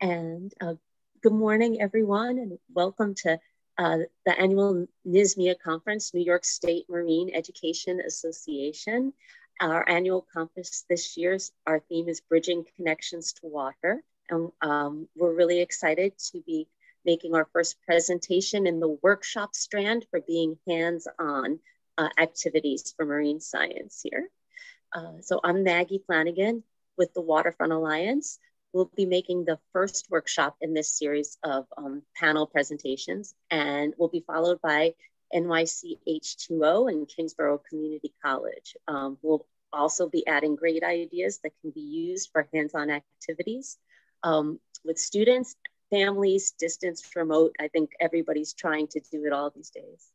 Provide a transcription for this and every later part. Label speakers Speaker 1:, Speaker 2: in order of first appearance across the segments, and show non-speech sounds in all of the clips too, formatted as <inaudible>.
Speaker 1: And uh, good morning, everyone, and welcome to uh, the annual NYSMEA conference, New York State Marine Education Association. Our annual conference this year's, our theme is Bridging Connections to Water. And um, we're really excited to be making our first presentation in the workshop strand for being hands-on uh, activities for marine science here. Uh, so I'm Maggie Flanagan with the Waterfront Alliance. We'll be making the first workshop in this series of um, panel presentations and will be followed by NYC H2O and Kingsborough Community College. Um, we'll also be adding great ideas that can be used for hands-on activities um, with students, families, distance, remote. I think everybody's trying to do it all these days.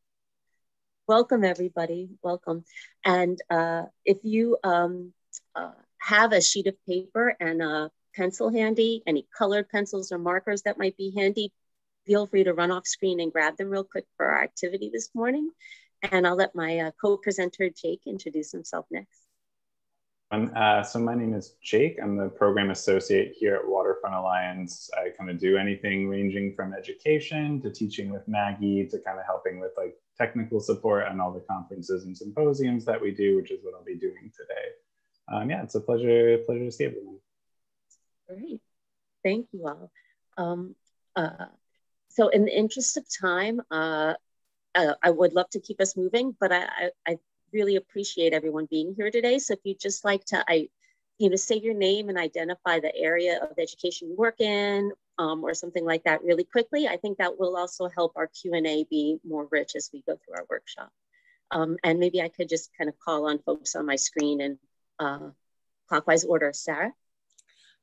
Speaker 1: Welcome everybody, welcome. And uh, if you um, uh, have a sheet of paper and a pencil handy, any colored pencils or markers that might be handy, feel free to run off screen and grab them real quick for our activity this morning. And I'll let my uh, co-presenter Jake introduce himself next.
Speaker 2: Uh, so my name is Jake. I'm the program associate here at Waterfront Alliance. I kind of do anything ranging from education to teaching with Maggie to kind of helping with like technical support and all the conferences and symposiums that we do, which is what I'll be doing today. Um, yeah, it's a pleasure, pleasure to see everyone.
Speaker 1: Great, thank you all. Um, uh, so in the interest of time, uh, uh, I would love to keep us moving, but I, I, I really appreciate everyone being here today. So if you'd just like to, I, you know, say your name and identify the area of education you work in um, or something like that really quickly, I think that will also help our Q&A be more rich as we go through our workshop. Um, and maybe I could just kind of call on folks on my screen in uh, clockwise order. Sarah?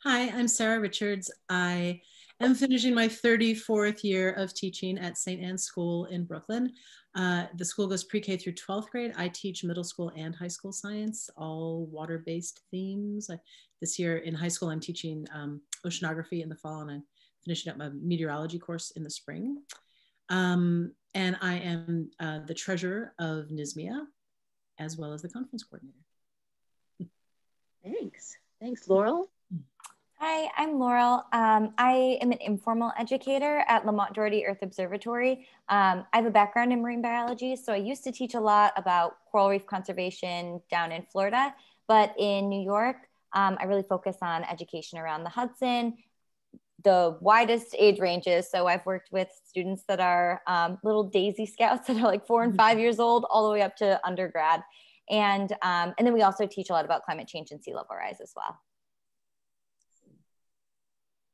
Speaker 3: Hi, I'm Sarah Richards. I am finishing my 34th year of teaching at St. Anne's School in Brooklyn. Uh, the school goes pre-K through 12th grade. I teach middle school and high school science, all water-based themes. I, this year in high school, I'm teaching um, oceanography in the fall and I'm finishing up my meteorology course in the spring. Um, and I am uh, the treasurer of NYSMEA, as well as the conference coordinator.
Speaker 1: Thanks. Thanks, Laurel.
Speaker 4: Hi, I'm Laurel. Um, I am an informal educator at Lamont Doherty Earth Observatory. Um, I have a background in marine biology, so I used to teach a lot about coral reef conservation down in Florida. But in New York, um, I really focus on education around the Hudson, the widest age ranges. So I've worked with students that are um, little daisy scouts <laughs> that are like four and five years old, all the way up to undergrad. And, um, and then we also teach a lot about climate change and sea level rise as well.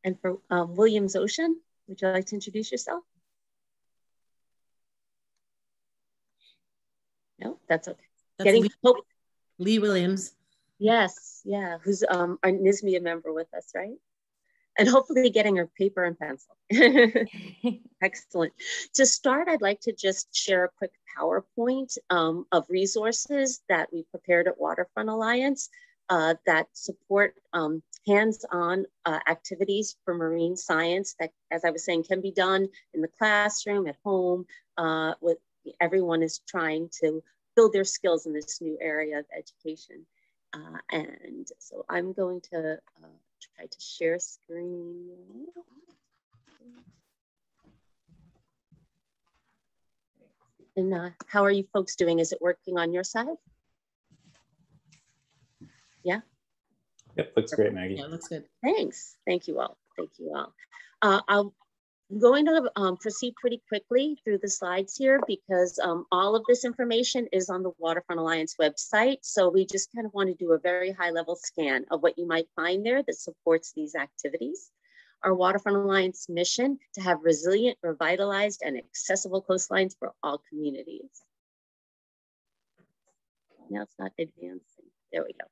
Speaker 1: And for um, Williams Ocean, would you like to introduce yourself? No, that's okay.
Speaker 3: That's Getting Lee, hope. Lee Williams.
Speaker 1: Yes, yeah, who's um, our NYSMEA member with us, right? And hopefully getting her paper and pencil. <laughs> Excellent. To start, I'd like to just share a quick PowerPoint um, of resources that we prepared at Waterfront Alliance uh, that support um, hands-on uh, activities for marine science that, as I was saying, can be done in the classroom, at home, uh, with everyone is trying to build their skills in this new area of education. Uh, and so I'm going to uh, try to share screen. And uh, how are you folks doing? Is it working on your side? Yeah.
Speaker 2: Yep, looks great, Maggie.
Speaker 3: Yeah, looks good.
Speaker 1: Thanks. Thank you all. Thank you all. Uh, I'm going to um, proceed pretty quickly through the slides here because um, all of this information is on the Waterfront Alliance website. So we just kind of want to do a very high level scan of what you might find there that supports these activities. Our Waterfront Alliance mission to have resilient, revitalized, and accessible coastlines for all communities. Now it's not advancing. There we go.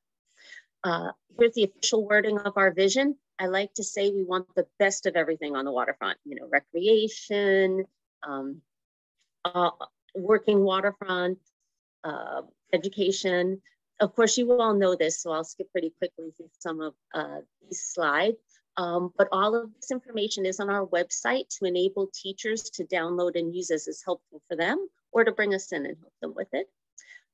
Speaker 1: Uh, here's the official wording of our vision. I like to say we want the best of everything on the waterfront, you know, recreation, um, uh, working waterfront, uh, education. Of course, you all know this, so I'll skip pretty quickly through some of uh, these slides. Um, but all of this information is on our website to enable teachers to download and use as is helpful for them or to bring us in and help them with it.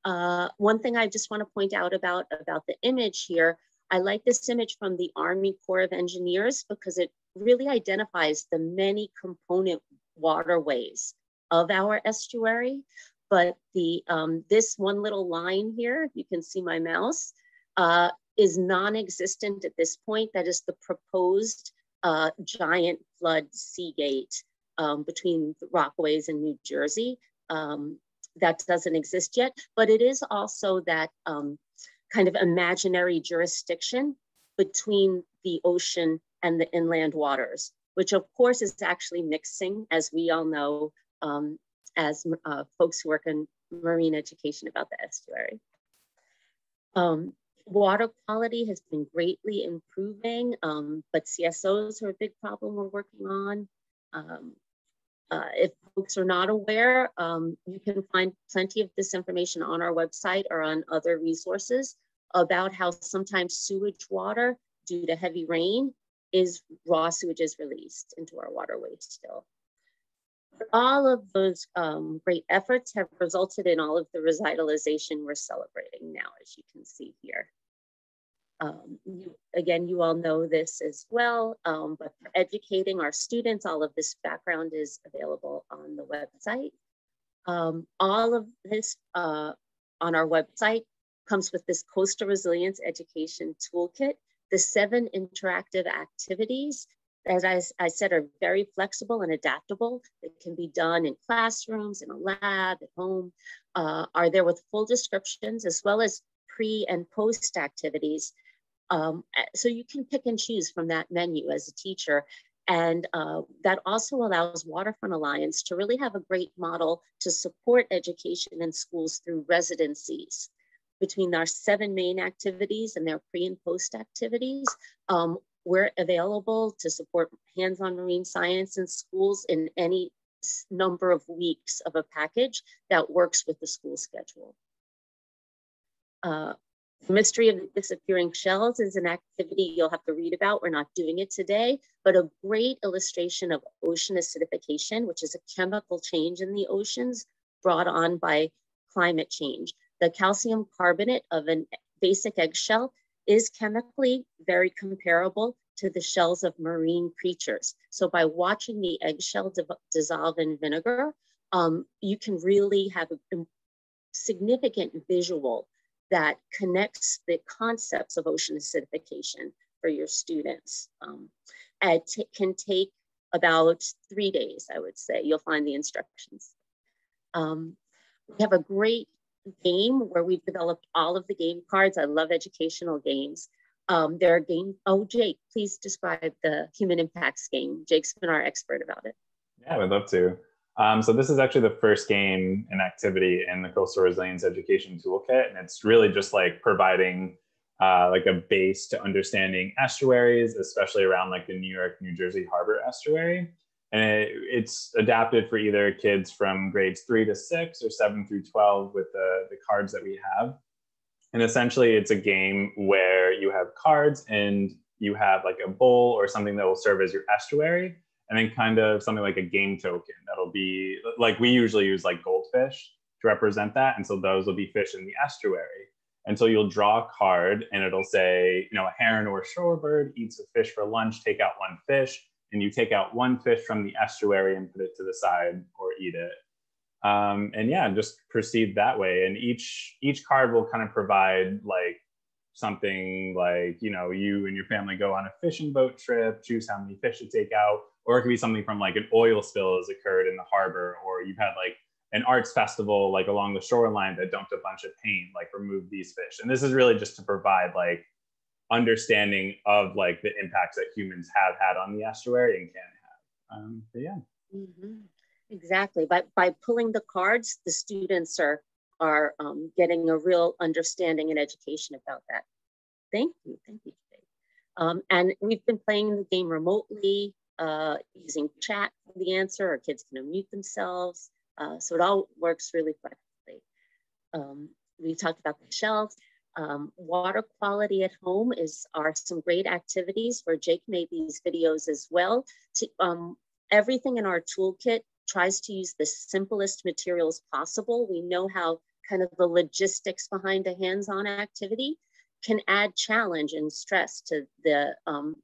Speaker 1: Uh, one thing I just want to point out about, about the image here, I like this image from the Army Corps of Engineers because it really identifies the many component waterways of our estuary. But the um, this one little line here, you can see my mouse, uh, is non-existent at this point. That is the proposed uh, giant flood sea gate um, between the Rockaways and New Jersey. Um, that doesn't exist yet, but it is also that um, kind of imaginary jurisdiction between the ocean and the inland waters, which of course is actually mixing, as we all know, um, as uh, folks who work in marine education about the estuary. Um, water quality has been greatly improving, um, but CSOs are a big problem we're working on. Um, uh, if folks are not aware, um, you can find plenty of this information on our website or on other resources about how sometimes sewage water due to heavy rain is raw sewage is released into our waterways still. All of those um, great efforts have resulted in all of the revitalization we're celebrating now, as you can see here. Um, you, again, you all know this as well, um, but for educating our students, all of this background is available on the website. Um, all of this uh, on our website comes with this coastal resilience education toolkit. The seven interactive activities, as I, I said, are very flexible and adaptable. It can be done in classrooms, in a lab, at home, uh, are there with full descriptions as well as pre and post activities um, eh, so you can pick and choose from that menu as a teacher. And uh, that also allows Waterfront Alliance to really have a great model to support education in schools through residencies. Between our seven main activities and their pre and post activities, um, we're available to support hands-on marine science in schools in any number of weeks of a package that works with the school schedule. Uh, the mystery of the disappearing shells is an activity you'll have to read about. We're not doing it today, but a great illustration of ocean acidification, which is a chemical change in the oceans brought on by climate change. The calcium carbonate of a basic eggshell is chemically very comparable to the shells of marine creatures. So by watching the eggshell dissolve in vinegar, um, you can really have a significant visual that connects the concepts of ocean acidification for your students. Um, it can take about three days, I would say. You'll find the instructions. Um, we have a great game where we've developed all of the game cards. I love educational games. Um, there are game, oh, Jake, please describe the human impacts game. Jake's been our expert about it.
Speaker 2: Yeah, I would love to. Um, so this is actually the first game and activity in the Coastal Resilience Education Toolkit, and it's really just like providing uh, like a base to understanding estuaries, especially around like the New York, New Jersey Harbor estuary. And it, it's adapted for either kids from grades three to six or seven through 12 with the, the cards that we have. And essentially it's a game where you have cards and you have like a bowl or something that will serve as your estuary and then kind of something like a game token that'll be like we usually use like goldfish to represent that. And so those will be fish in the estuary. And so you'll draw a card and it'll say, you know, a heron or a shorebird eats a fish for lunch, take out one fish, and you take out one fish from the estuary and put it to the side or eat it. Um, and yeah, just proceed that way. And each each card will kind of provide like something like, you know, you and your family go on a fishing boat trip, choose how many fish to take out, or it could be something from like an oil spill has occurred in the harbor, or you've had like an arts festival like along the shoreline that dumped a bunch of paint, like remove these fish. And this is really just to provide like understanding of like the impacts that humans have had on the estuary and can have. Um, yeah.
Speaker 1: Mm-hmm. Exactly. By by pulling the cards, the students are are um, getting a real understanding and education about that. Thank you. Thank you. Um, and we've been playing the game remotely uh, using chat for the answer, Our kids can unmute themselves. Uh, so it all works really flexibly. Um, we talked about the shelves. Um, water quality at home is are some great activities where Jake made these videos as well. To, um, everything in our toolkit tries to use the simplest materials possible. We know how kind of the logistics behind a hands-on activity can add challenge and stress to the um,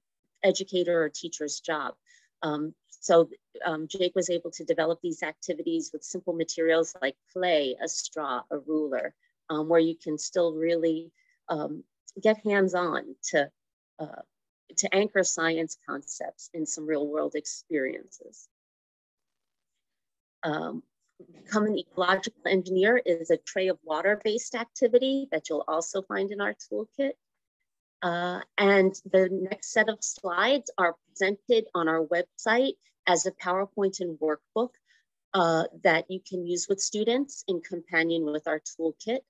Speaker 1: educator or teacher's job. Um, so um, Jake was able to develop these activities with simple materials like clay, a straw, a ruler, um, where you can still really um, get hands-on to, uh, to anchor science concepts in some real world experiences. Um, become an ecological engineer is a tray of water-based activity that you'll also find in our toolkit. Uh, and the next set of slides are presented on our website as a PowerPoint and workbook uh, that you can use with students in companion with our toolkit.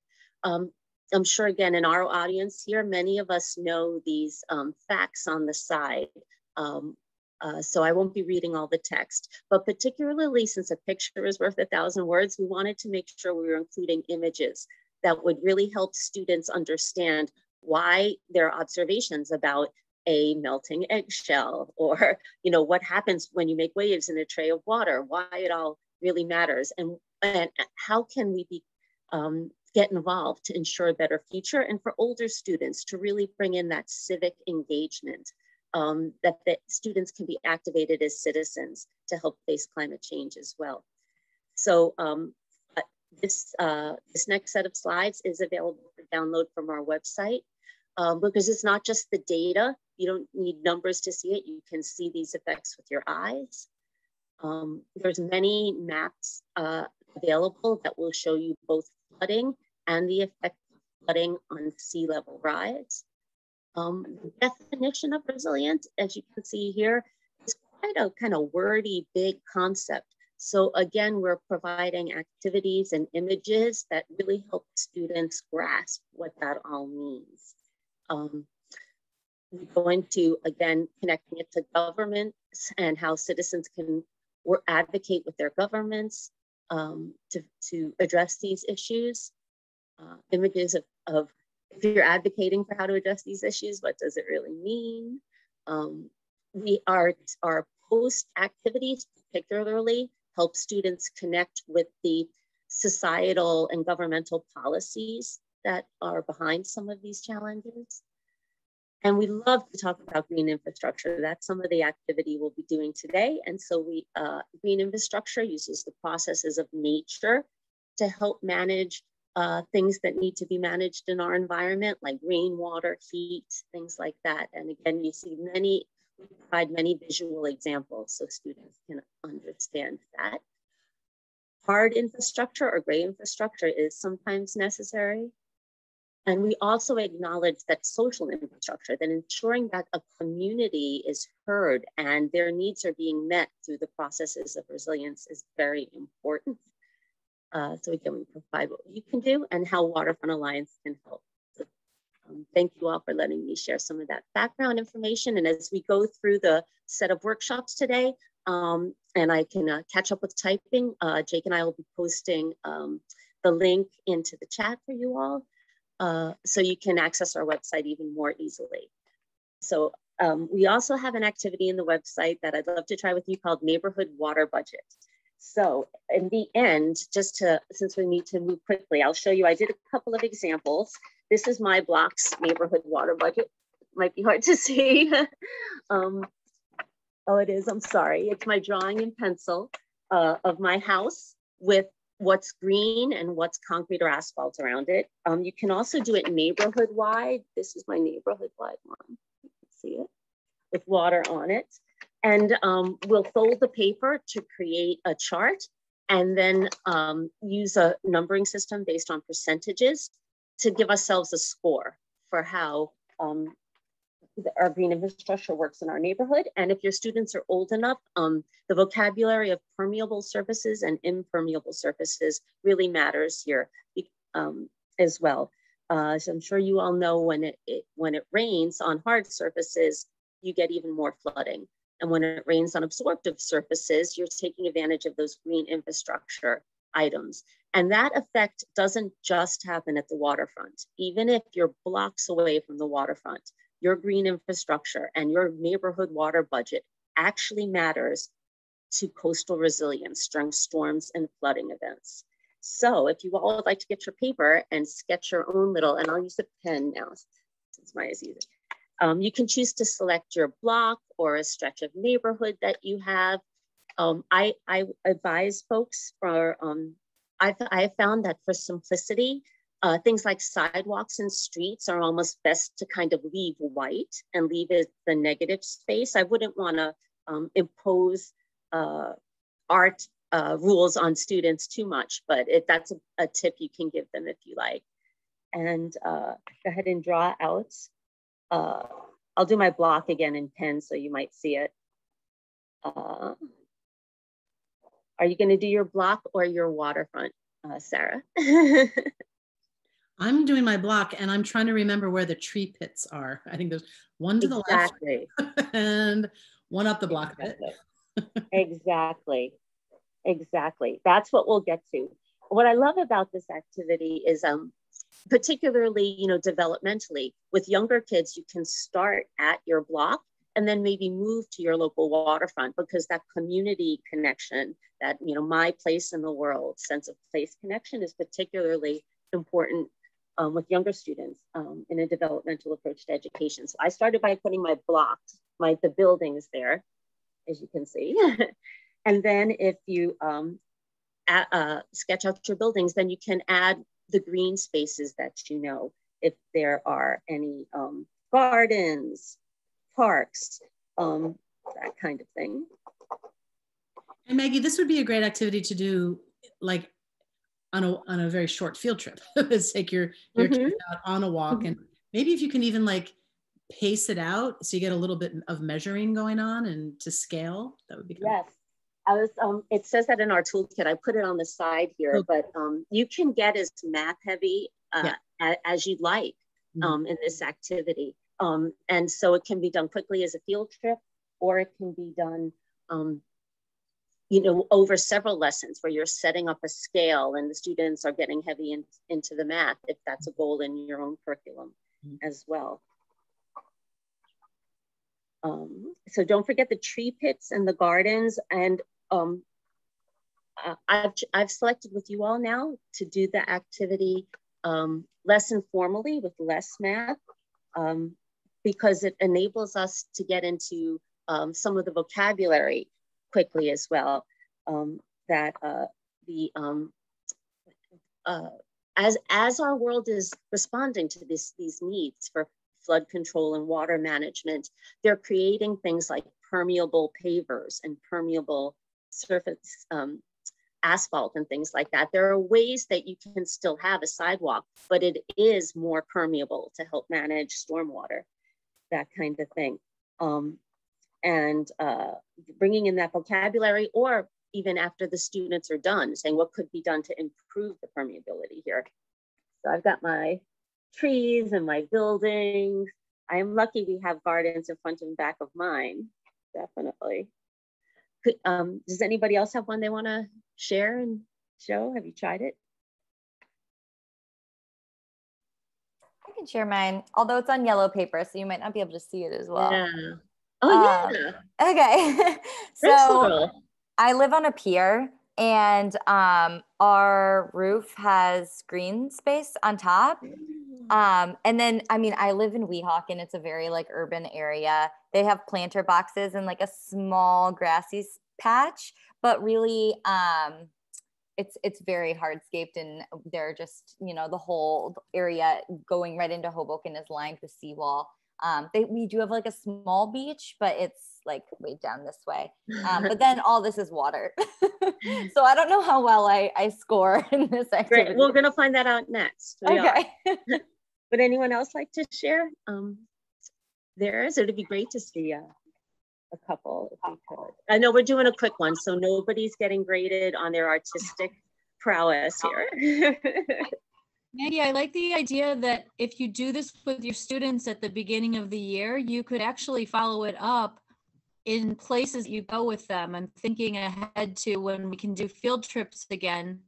Speaker 1: Um, I'm sure again in our audience here, many of us know these um, facts on the side. Um, uh, so I won't be reading all the text, but particularly since a picture is worth a thousand words, we wanted to make sure we were including images that would really help students understand why their observations about a melting eggshell <laughs> or you know what happens when you make waves in a tray of water why it all really matters and and how can we be um, get involved to ensure a better future and for older students to really bring in that civic engagement um, that the students can be activated as citizens to help face climate change as well so um, uh, this uh, this next set of slides is available for download from our website um, because it's not just the data. You don't need numbers to see it. You can see these effects with your eyes. Um, there's many maps uh, available that will show you both flooding and the effect of flooding on sea level rise. Um, the definition of resilient, as you can see here, is quite a kind of wordy, big concept. So again, we're providing activities and images that really help students grasp what that all means. Um, we go into, again, connecting it to governments and how citizens can work, advocate with their governments um, to, to address these issues. Uh, images of, of if you're advocating for how to address these issues, what does it really mean? Um, we are, our post activities particularly help students connect with the societal and governmental policies that are behind some of these challenges. And we love to talk about green infrastructure. That's some of the activity we'll be doing today. And so we, uh, green infrastructure uses the processes of nature to help manage uh, things that need to be managed in our environment, like rainwater, heat, things like that. And again, you see many, provide many visual examples so students can understand that. Hard infrastructure or gray infrastructure is sometimes necessary. And we also acknowledge that social infrastructure, that ensuring that a community is heard and their needs are being met through the processes of resilience is very important. Uh, so again, we provide what you can do and how Waterfront Alliance can help. So, um, thank you all for letting me share some of that background information. And as we go through the set of workshops today, um, and I can uh, catch up with typing, uh, Jake and I will be posting um, the link into the chat for you all. Uh, so you can access our website even more easily. So um, we also have an activity in the website that I'd love to try with you called Neighborhood Water Budget. So in the end, just to, since we need to move quickly, I'll show you, I did a couple of examples. This is my block's neighborhood water budget. Might be hard to <laughs> see. um, oh, it is, I'm sorry. It's my drawing in pencil uh, of my house with what's green and what's concrete or asphalt around it. Um, you can also do it neighborhood wide. This is my neighborhood wide one. You can see it with water on it. And um, we'll fold the paper to create a chart and then um, use a numbering system based on percentages to give ourselves a score for how um, our green infrastructure works in our neighborhood. And if your students are old enough, um, the vocabulary of permeable surfaces and impermeable surfaces really matters here um, as well. Uh, so I'm sure you all know when it, it, when it rains on hard surfaces, you get even more flooding. And when it rains on absorptive surfaces, you're taking advantage of those green infrastructure items. And that effect doesn't just happen at the waterfront. Even if you're blocks away from the waterfront, your green infrastructure and your neighborhood water budget actually matters to coastal resilience during storms and flooding events. So if you all would like to get your paper and sketch your own little, and I'll use a pen now since mine is easy. Um, you can choose to select your block or a stretch of neighborhood that you have. Um, I, I advise folks for, um, I, I found that for simplicity, uh, things like sidewalks and streets are almost best to kind of leave white and leave it the negative space. I wouldn't want to um, impose uh, art uh, rules on students too much, but it, that's a, a, tip you can give them if you like. And uh, go ahead and draw out. Uh, I'll do my block again in pen so you might see it. Uh, are you going to do your block or your waterfront, uh, Sarah? <laughs>
Speaker 3: I'm doing my block and I'm trying to remember where the tree pits are. I think there's one to exactly. the left and one up the block
Speaker 1: exactly. exactly. Exactly. That's what we'll get to. What I love about this activity is um particularly, you know, developmentally with younger kids, you can start at your block and then maybe move to your local waterfront because that community connection, that, you know, my place in the world sense of place connection is particularly important um, with younger students um, in a developmental approach to education. So I started by putting my blocks, my the buildings there, as you can see. <laughs> and then if you um, at, uh, sketch out your buildings, then you can add the green spaces that you know, if there are any um, gardens, parks, um, that kind of thing.
Speaker 3: And Maggie, this would be a great activity to do like on a on a very short field trip. <laughs> Let's take your your mm-hmm. out on a walk, mm-hmm. and maybe if you can even like pace it out so you get a little bit of measuring going on and to scale, that would be good.
Speaker 1: Yes. I was, um, it says that in our toolkit. I put it on the side here, okay. but um, you can get as math heavy uh, yeah. as you'd like mm-hmm. um, in this activity. Um, and so it can be done quickly as a field trip, or it can be done um, you know, over several lessons where you're setting up a scale and the students are getting heavy in, into the math, if that's a goal in your own curriculum mm -hmm. as well. Um, so don't forget the tree pits and the gardens. And um, uh, I've, I've selected with you all now to do the activity um, less informally with less math um, because it enables us to get into um, some of the vocabulary quickly as well. Um, that uh, the um, uh, as as our world is responding to this these needs for flood control and water management, they're creating things like permeable pavers and permeable surface um, asphalt and things like that. There are ways that you can still have a sidewalk, but it is more permeable to help manage stormwater, that kind of thing. Um, and uh, bringing in that vocabulary or even after the students are done, saying what could be done to improve the permeability here. So I've got my trees and my buildings. I am lucky we have gardens in front and back of mine, definitely. Could, um, does anybody else have one they want to share and show? Have you tried it?
Speaker 4: I can share mine, although it's on yellow paper, so you might not be able to see it as well.
Speaker 1: Yeah. Oh um, yeah.
Speaker 4: Okay. <laughs> so I live on a pier and um, our roof has green space on top. Mm. Um, and then I mean I live in Weehawken. It's a very like urban area. They have planter boxes and like a small grassy patch, but really um it's it's very hardscaped and they're just you know the whole area going right into Hoboken is lined with seawall. Um, they, we do have like a small beach, but it's like way down this way. Um, but then <laughs> all this is water. <laughs> so I don't know how well I, I score <laughs> in this activity.
Speaker 1: Great. We're going to find that out next. We okay. Would anyone else like to share um, theirs? It'd be great to see a, a couple if we could. I know we're doing a quick one, so nobody's getting graded on their artistic prowess here.
Speaker 5: Maggie, I like the idea that if you do this with your students at the beginning of the year, you could actually follow it up in places you go with them. I'm thinking ahead to when we can do field trips again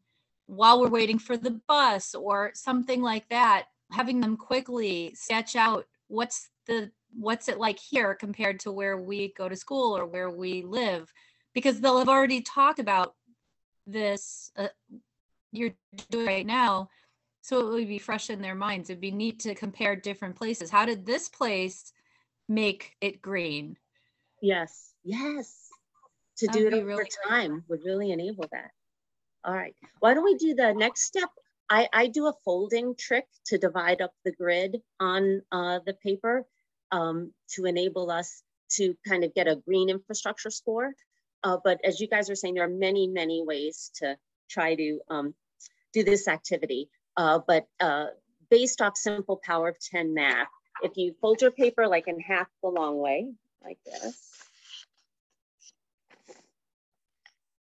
Speaker 5: while we're waiting for the bus or something like that, having them quickly sketch out what's the what's it like here compared to where we go to school or where we live because they'll have already talked about this uh, you're doing right now so it would be fresh in their minds it'd be neat to compare different places how did this place make it green.
Speaker 1: Yes, yes. To
Speaker 5: That'd
Speaker 1: do it over
Speaker 5: really
Speaker 1: time would really enable that. All right, why don't we do the next step? I, I do a folding trick to divide up the grid on uh, the paper um, to enable us to kind of get a green infrastructure score. Uh, but as you guys are saying, there are many, many ways to try to um, do this activity. Uh, but uh, based off simple power of 10 math, if you fold your paper like in half the long way, like this,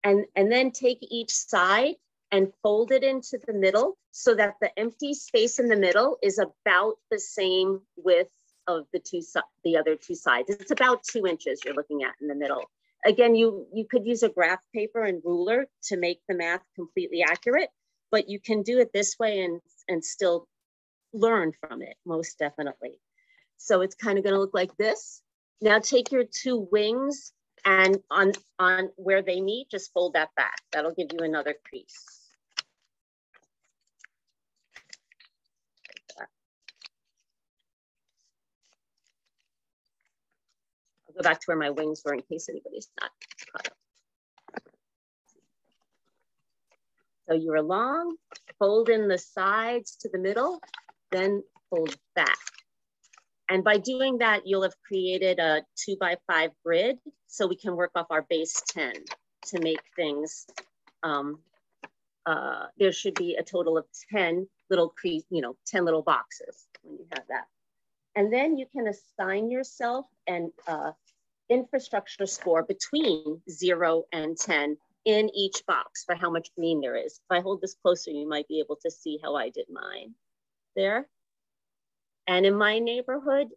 Speaker 1: and, and then take each side and fold it into the middle so that the empty space in the middle is about the same width of the two the other two sides. It's about two inches you're looking at in the middle. Again, you, you could use a graph paper and ruler to make the math completely accurate, but you can do it this way and, and still learn from it, most definitely. So it's kind of gonna look like this. Now take your two wings and on, on where they meet, just fold that back. That'll give you another crease. I'll go back to where my wings were in case anybody's not caught up. So you're long, fold in the sides to the middle, then fold back. And by doing that, you'll have created a two by five grid so we can work off our base 10 to make things, um, uh, there should be a total of 10 little, you know, 10 little boxes when you have that. And then you can assign yourself an uh, infrastructure score between zero and 10 in each box for how much green there is. If I hold this closer, you might be able to see how I did mine there. And in my neighborhood,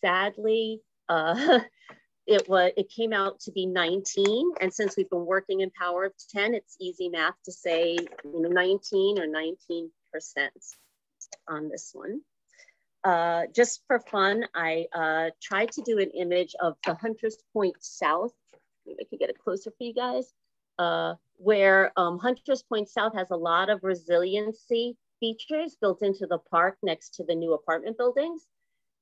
Speaker 1: sadly, uh, <laughs> it was it came out to be 19. And since we've been working in power of 10, it's easy math to say you know, 19 or 19% on this one. Uh, just for fun, I uh, tried to do an image of the Hunters Point South. Maybe I could get it closer for you guys. Uh, where um, Hunters Point South has a lot of resiliency features built into the park next to the new apartment buildings.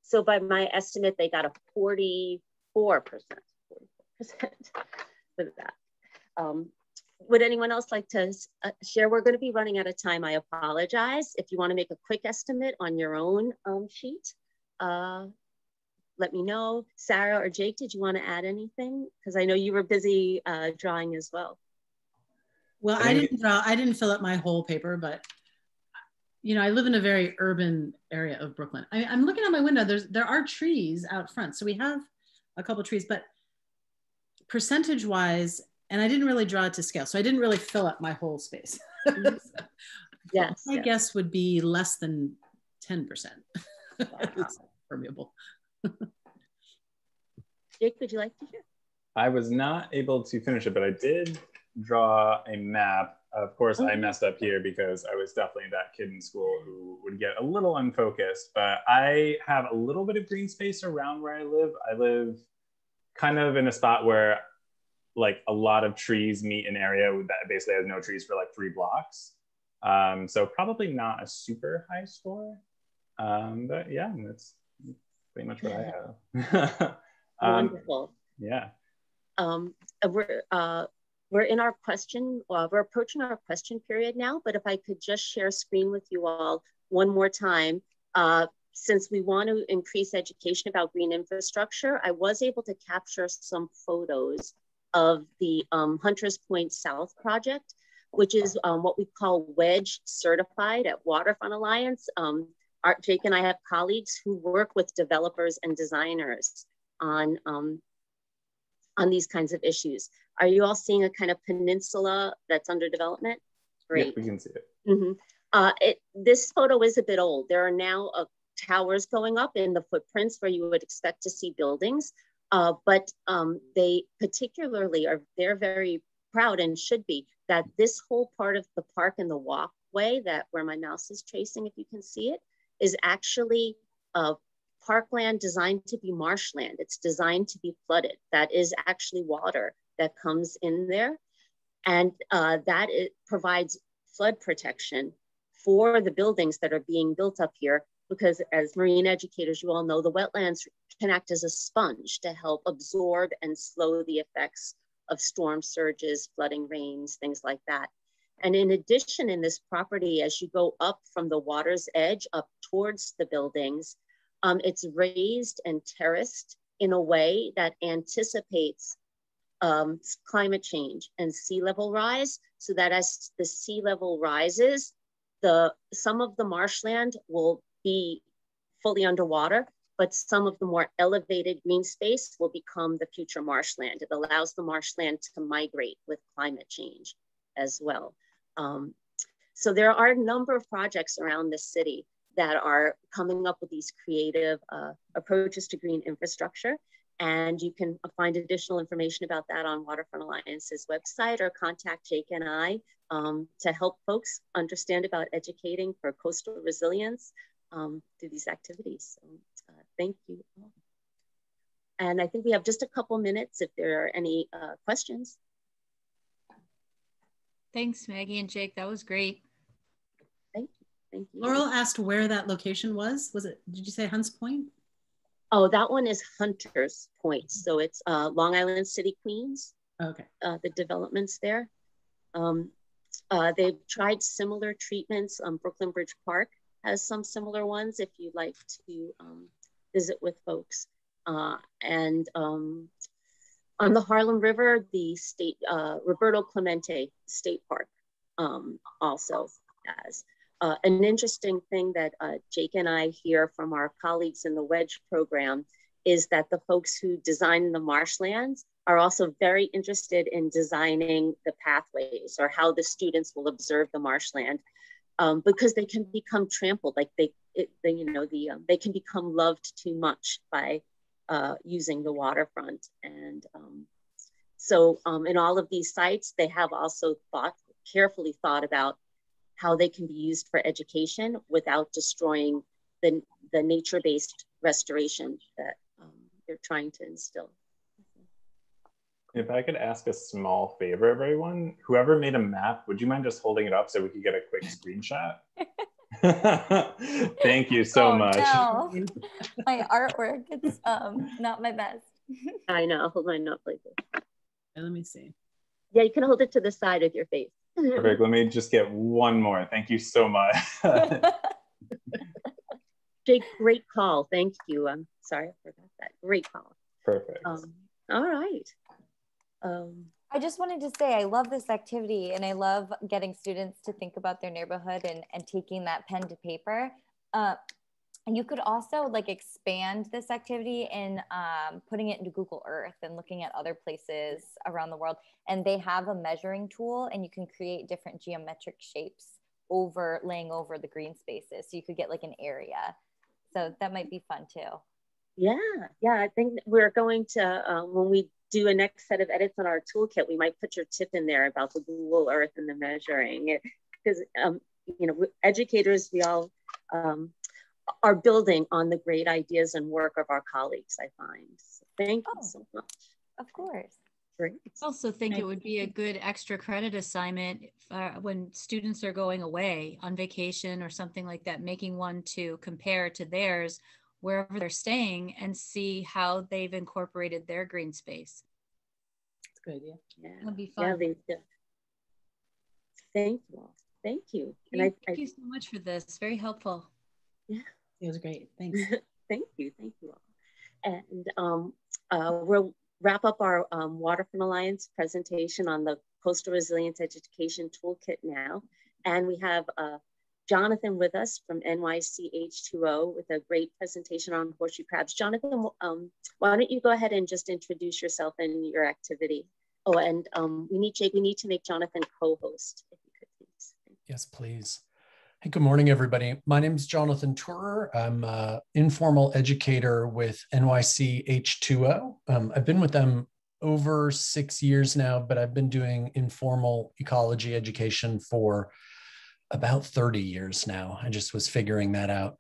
Speaker 1: So by my estimate, they got a 44%, 44% <laughs> for that. Um, would anyone else like to uh, share? We're going to be running out of time. I apologize. If you want to make a quick estimate on your own um, sheet, uh, let me know. Sarah or Jake, did you want to add anything? Because I know you were busy uh, drawing as well.
Speaker 3: Well, I didn't draw, I didn't fill up my whole paper, but you know, I live in a very urban area of Brooklyn. I, am looking out my window. There's there are trees out front, so we have a couple trees, but percentage wise, and I didn't really draw it to scale. So I didn't really fill up my whole space.
Speaker 1: Mm-hmm. <laughs> yes.
Speaker 3: My
Speaker 1: yes.
Speaker 3: guess would be less than 10% <laughs> permeable. <laughs>
Speaker 1: Jake, would you like to share?
Speaker 2: I was not able to finish it, but I did draw a map. Of course, I messed up here because I was definitely that kid in school who would get a little unfocused, but I have a little bit of green space around where I live. I live kind of in a spot where like a lot of trees meet an area that basically has no trees for like three blocks. Um, so probably not a super high score. Um, but yeah, that's pretty much what I have. <laughs>
Speaker 1: um, Wonderful.
Speaker 2: Yeah.
Speaker 1: Um, we're, uh, we're in our question, uh, we're approaching our question period now, but if I could just share screen with you all one more time, uh, since we want to increase education about green infrastructure, I was able to capture some photos of the um, Hunters Point South project, which is um, what we call WEDG certified at Waterfront Alliance. Um, Jake and I have colleagues who work with developers and designers on, um, on these kinds of issues. Are you all seeing a kind of peninsula that's under development?
Speaker 2: Great. Yeah, we can see it.
Speaker 1: Mm -hmm. uh, it. This photo is a bit old. There are now uh, towers going up in the footprints where you would expect to see buildings. Uh, but um, they particularly are, they're very proud and should be that this whole part of the park and the walkway that where my mouse is tracing, if you can see it, is actually a parkland designed to be marshland. It's designed to be flooded. That is actually water that comes in there. And uh, that it provides flood protection for the buildings that are being built up here because as marine educators, you all know the wetlands can act as a sponge to help absorb and slow the effects of storm surges, flooding rains, things like that. And in addition, in this property, as you go up from the water's edge up towards the buildings, um, it's raised and terraced in a way that anticipates um, climate change and sea level rise, so that as the sea level rises, the some of the marshland will be fully underwater, but some of the more elevated green space will become the future marshland. It allows the marshland to migrate with climate change as well. Um, so there are a number of projects around the city that are coming up with these creative uh, approaches to green infrastructure. And you can find additional information about that on Waterfront Alliance's website or contact Jake and I um, to help folks understand about educating for coastal resilience um, through these activities. So uh, thank you. And I think we have just a couple minutes if there are any uh, questions.
Speaker 5: Thanks, Maggie and Jake. That was great.
Speaker 1: Thank you.
Speaker 3: Laurel asked where that location was. Was it, did you say Hunts Point?
Speaker 1: Oh, that one is Hunters Point. So it's uh, Long Island City, Queens.
Speaker 3: Okay.
Speaker 1: Uh, the developments there. Um, uh, they've tried similar treatments. Um, Brooklyn Bridge Park has some similar ones if you'd like to um, visit with folks. Uh, and um, on the Harlem River, the state, uh, Roberto Clemente State Park um, also has. Uh, an interesting thing that uh, Jake and I hear from our colleagues in the WEDG program is that the folks who design the marshlands are also very interested in designing the pathways or how the students will observe the marshland um, because they can become trampled, like they, it, they you know, the um, they can become loved too much by uh, using the waterfront. And um, so um, in all of these sites, they have also thought, carefully thought about how they can be used for education without destroying the, the nature-based restoration that um, they're trying to instill.
Speaker 2: If I could ask a small favor of everyone, whoever made a map, would you mind just holding it up so we could get a quick screenshot? <laughs> Thank you so
Speaker 4: oh,
Speaker 2: much.
Speaker 4: No. my artwork, it's um, not my best.
Speaker 1: I know, hold mine up like this.
Speaker 3: Let me see.
Speaker 1: Yeah, you can hold it to the side of your face.
Speaker 2: Perfect. Let me <laughs> just get one more. Thank you so much. <laughs>
Speaker 1: Jake, great call. Thank you. I'm sorry I forgot that. Great call.
Speaker 2: Perfect.
Speaker 1: Um, all right. Um,
Speaker 4: I just wanted to say I love this activity and I love getting students to think about their neighborhood and, and taking that pen to paper. Uh, and you could also like expand this activity in um, putting it into Google Earth and looking at other places around the world. And they have a measuring tool and you can create different geometric shapes over laying over the green spaces. So you could get like an area. So that might be fun too.
Speaker 1: Yeah, yeah. I think we're going to, um, when we do a next set of edits on our toolkit, we might put your tip in there about the Google Earth and the measuring. Because, um, you know, educators, we all, um, are building on the great ideas and work of our colleagues, I find. So thank oh, you so much.
Speaker 4: Of course.
Speaker 1: Great.
Speaker 5: I also think it would be a good extra credit assignment uh, when students are going away on vacation or something like that, making one to compare to theirs wherever they're staying and see how they've incorporated their green space.
Speaker 3: That's a good idea.
Speaker 1: Yeah.
Speaker 5: That'd be fun.
Speaker 1: Yeah, they, yeah. Thank you all. Thank you.
Speaker 5: Thank, I, thank I, you so much for this. Very helpful.
Speaker 1: Yeah.
Speaker 3: It was great. Thanks. <laughs>
Speaker 1: thank you. Thank you all. And um, uh, we'll wrap up our um, Waterfront Alliance presentation on the Coastal Resilience Education Toolkit now. And we have uh, Jonathan with us from NYCH2O with a great presentation on horseshoe crabs. Jonathan, um, why don't you go ahead and just introduce yourself and your activity? Oh, and um, we need Jake, we need to make Jonathan co-host, if you could please.
Speaker 6: Yes, please. Hey, good morning, everybody. My name is Jonathan Tourer. I'm an informal educator with NYC H2O. Um, I've been with them over six years now, but I've been doing informal ecology education for about 30 years now. I just was figuring that out.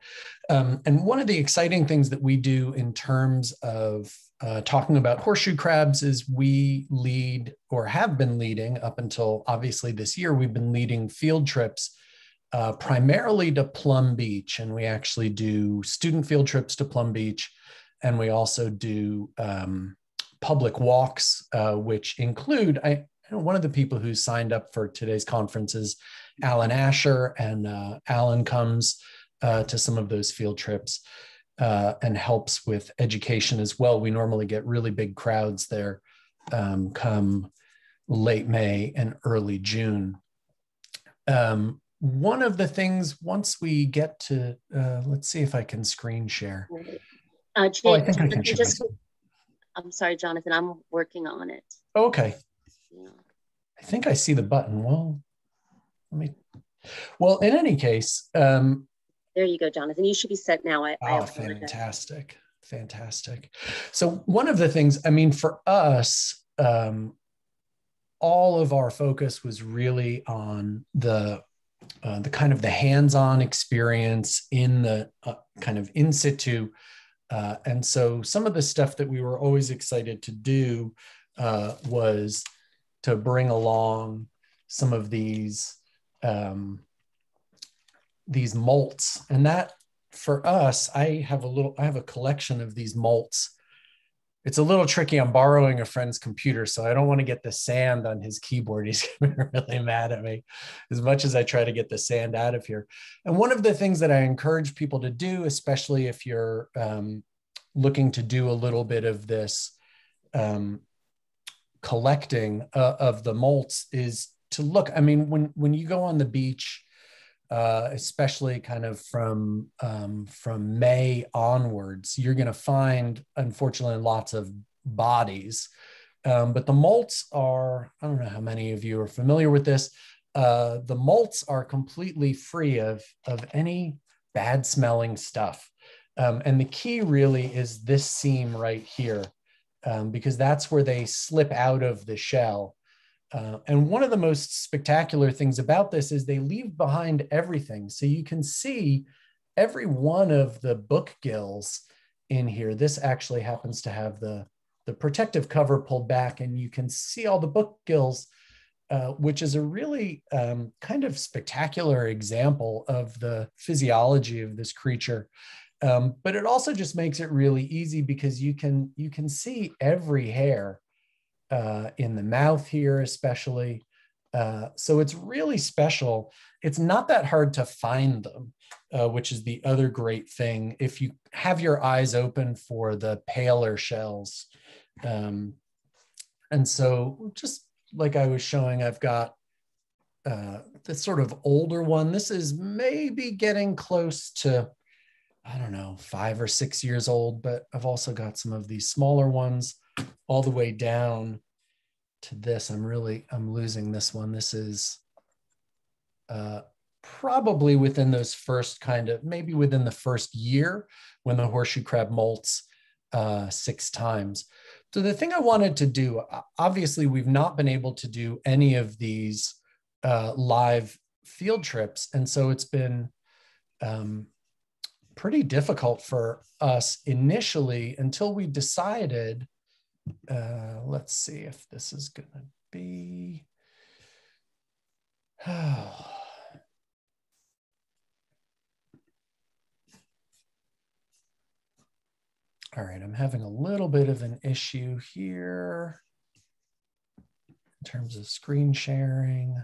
Speaker 6: Um, and one of the exciting things that we do in terms of uh, talking about horseshoe crabs is we lead or have been leading up until obviously this year, we've been leading field trips uh, primarily to Plum Beach, and we actually do student field trips to Plum Beach, and we also do um, public walks, uh, which include I, one of the people who signed up for today's conference is Alan Asher, and uh, Alan comes uh, to some of those field trips uh, and helps with education as well. We normally get really big crowds there um, come late May and early June. Um, one of the things, once we get to, uh, let's see if I can screen share.
Speaker 1: Uh, Jake, oh, I think I can just, I'm sorry, Jonathan, I'm working on it.
Speaker 6: Okay. Yeah. I think I see the button. Well, let me, well, in any case, um,
Speaker 1: there you go, Jonathan. You should be set now. I,
Speaker 6: oh, I fantastic. Fantastic. So, one of the things, I mean, for us, um, all of our focus was really on the uh, the kind of the hands-on experience in the uh, kind of in situ. Uh, and so some of the stuff that we were always excited to do uh, was to bring along some of these um, these molts and that for us i have a little i have a collection of these molts it's a little tricky i'm borrowing a friend's computer so i don't want to get the sand on his keyboard <laughs> he's getting really mad at me as much as i try to get the sand out of here. And one of the things that i encourage people to do especially if you're um, looking to do a little bit of this um, collecting uh, of the molts is to look i mean when when you go on the beach uh, especially kind of from um, from May onwards, you're going to find, unfortunately, lots of bodies. Um, but the molts are, I don't know how many of you are familiar with this. Uh, the molts are completely free of, of any bad smelling stuff. Um, and the key really is this seam right here, um, because that's where they slip out of the shell uh, and one of the most spectacular things about this is they leave behind everything. So you can see every one of the book gills in here. This actually happens to have the, the protective cover pulled back and you can see all the book gills, uh, which is a really um, kind of spectacular example of the physiology of this creature. Um, but it also just makes it really easy because you can you can see every hair uh, in the mouth here, especially. Uh, so it's really special. It's not that hard to find them, uh, which is the other great thing. If you have your eyes open for the paler shells. Um, and so just like I was showing, I've got uh, this sort of older one. This is maybe getting close to, I don't know, five or six years old, but I've also got some of these smaller ones all the way down to this. I'm really, I'm losing this one. This is uh, probably within those first kind of, maybe within the first year when the horseshoe crab molts uh, six times. So the thing I wanted to do, obviously we've not been able to do any of these uh, live field trips. And so it's been um, pretty difficult for us initially until we decided uh, let's see if this is going to be. <sighs> All right, I'm having a little bit of an issue here in terms of screen sharing.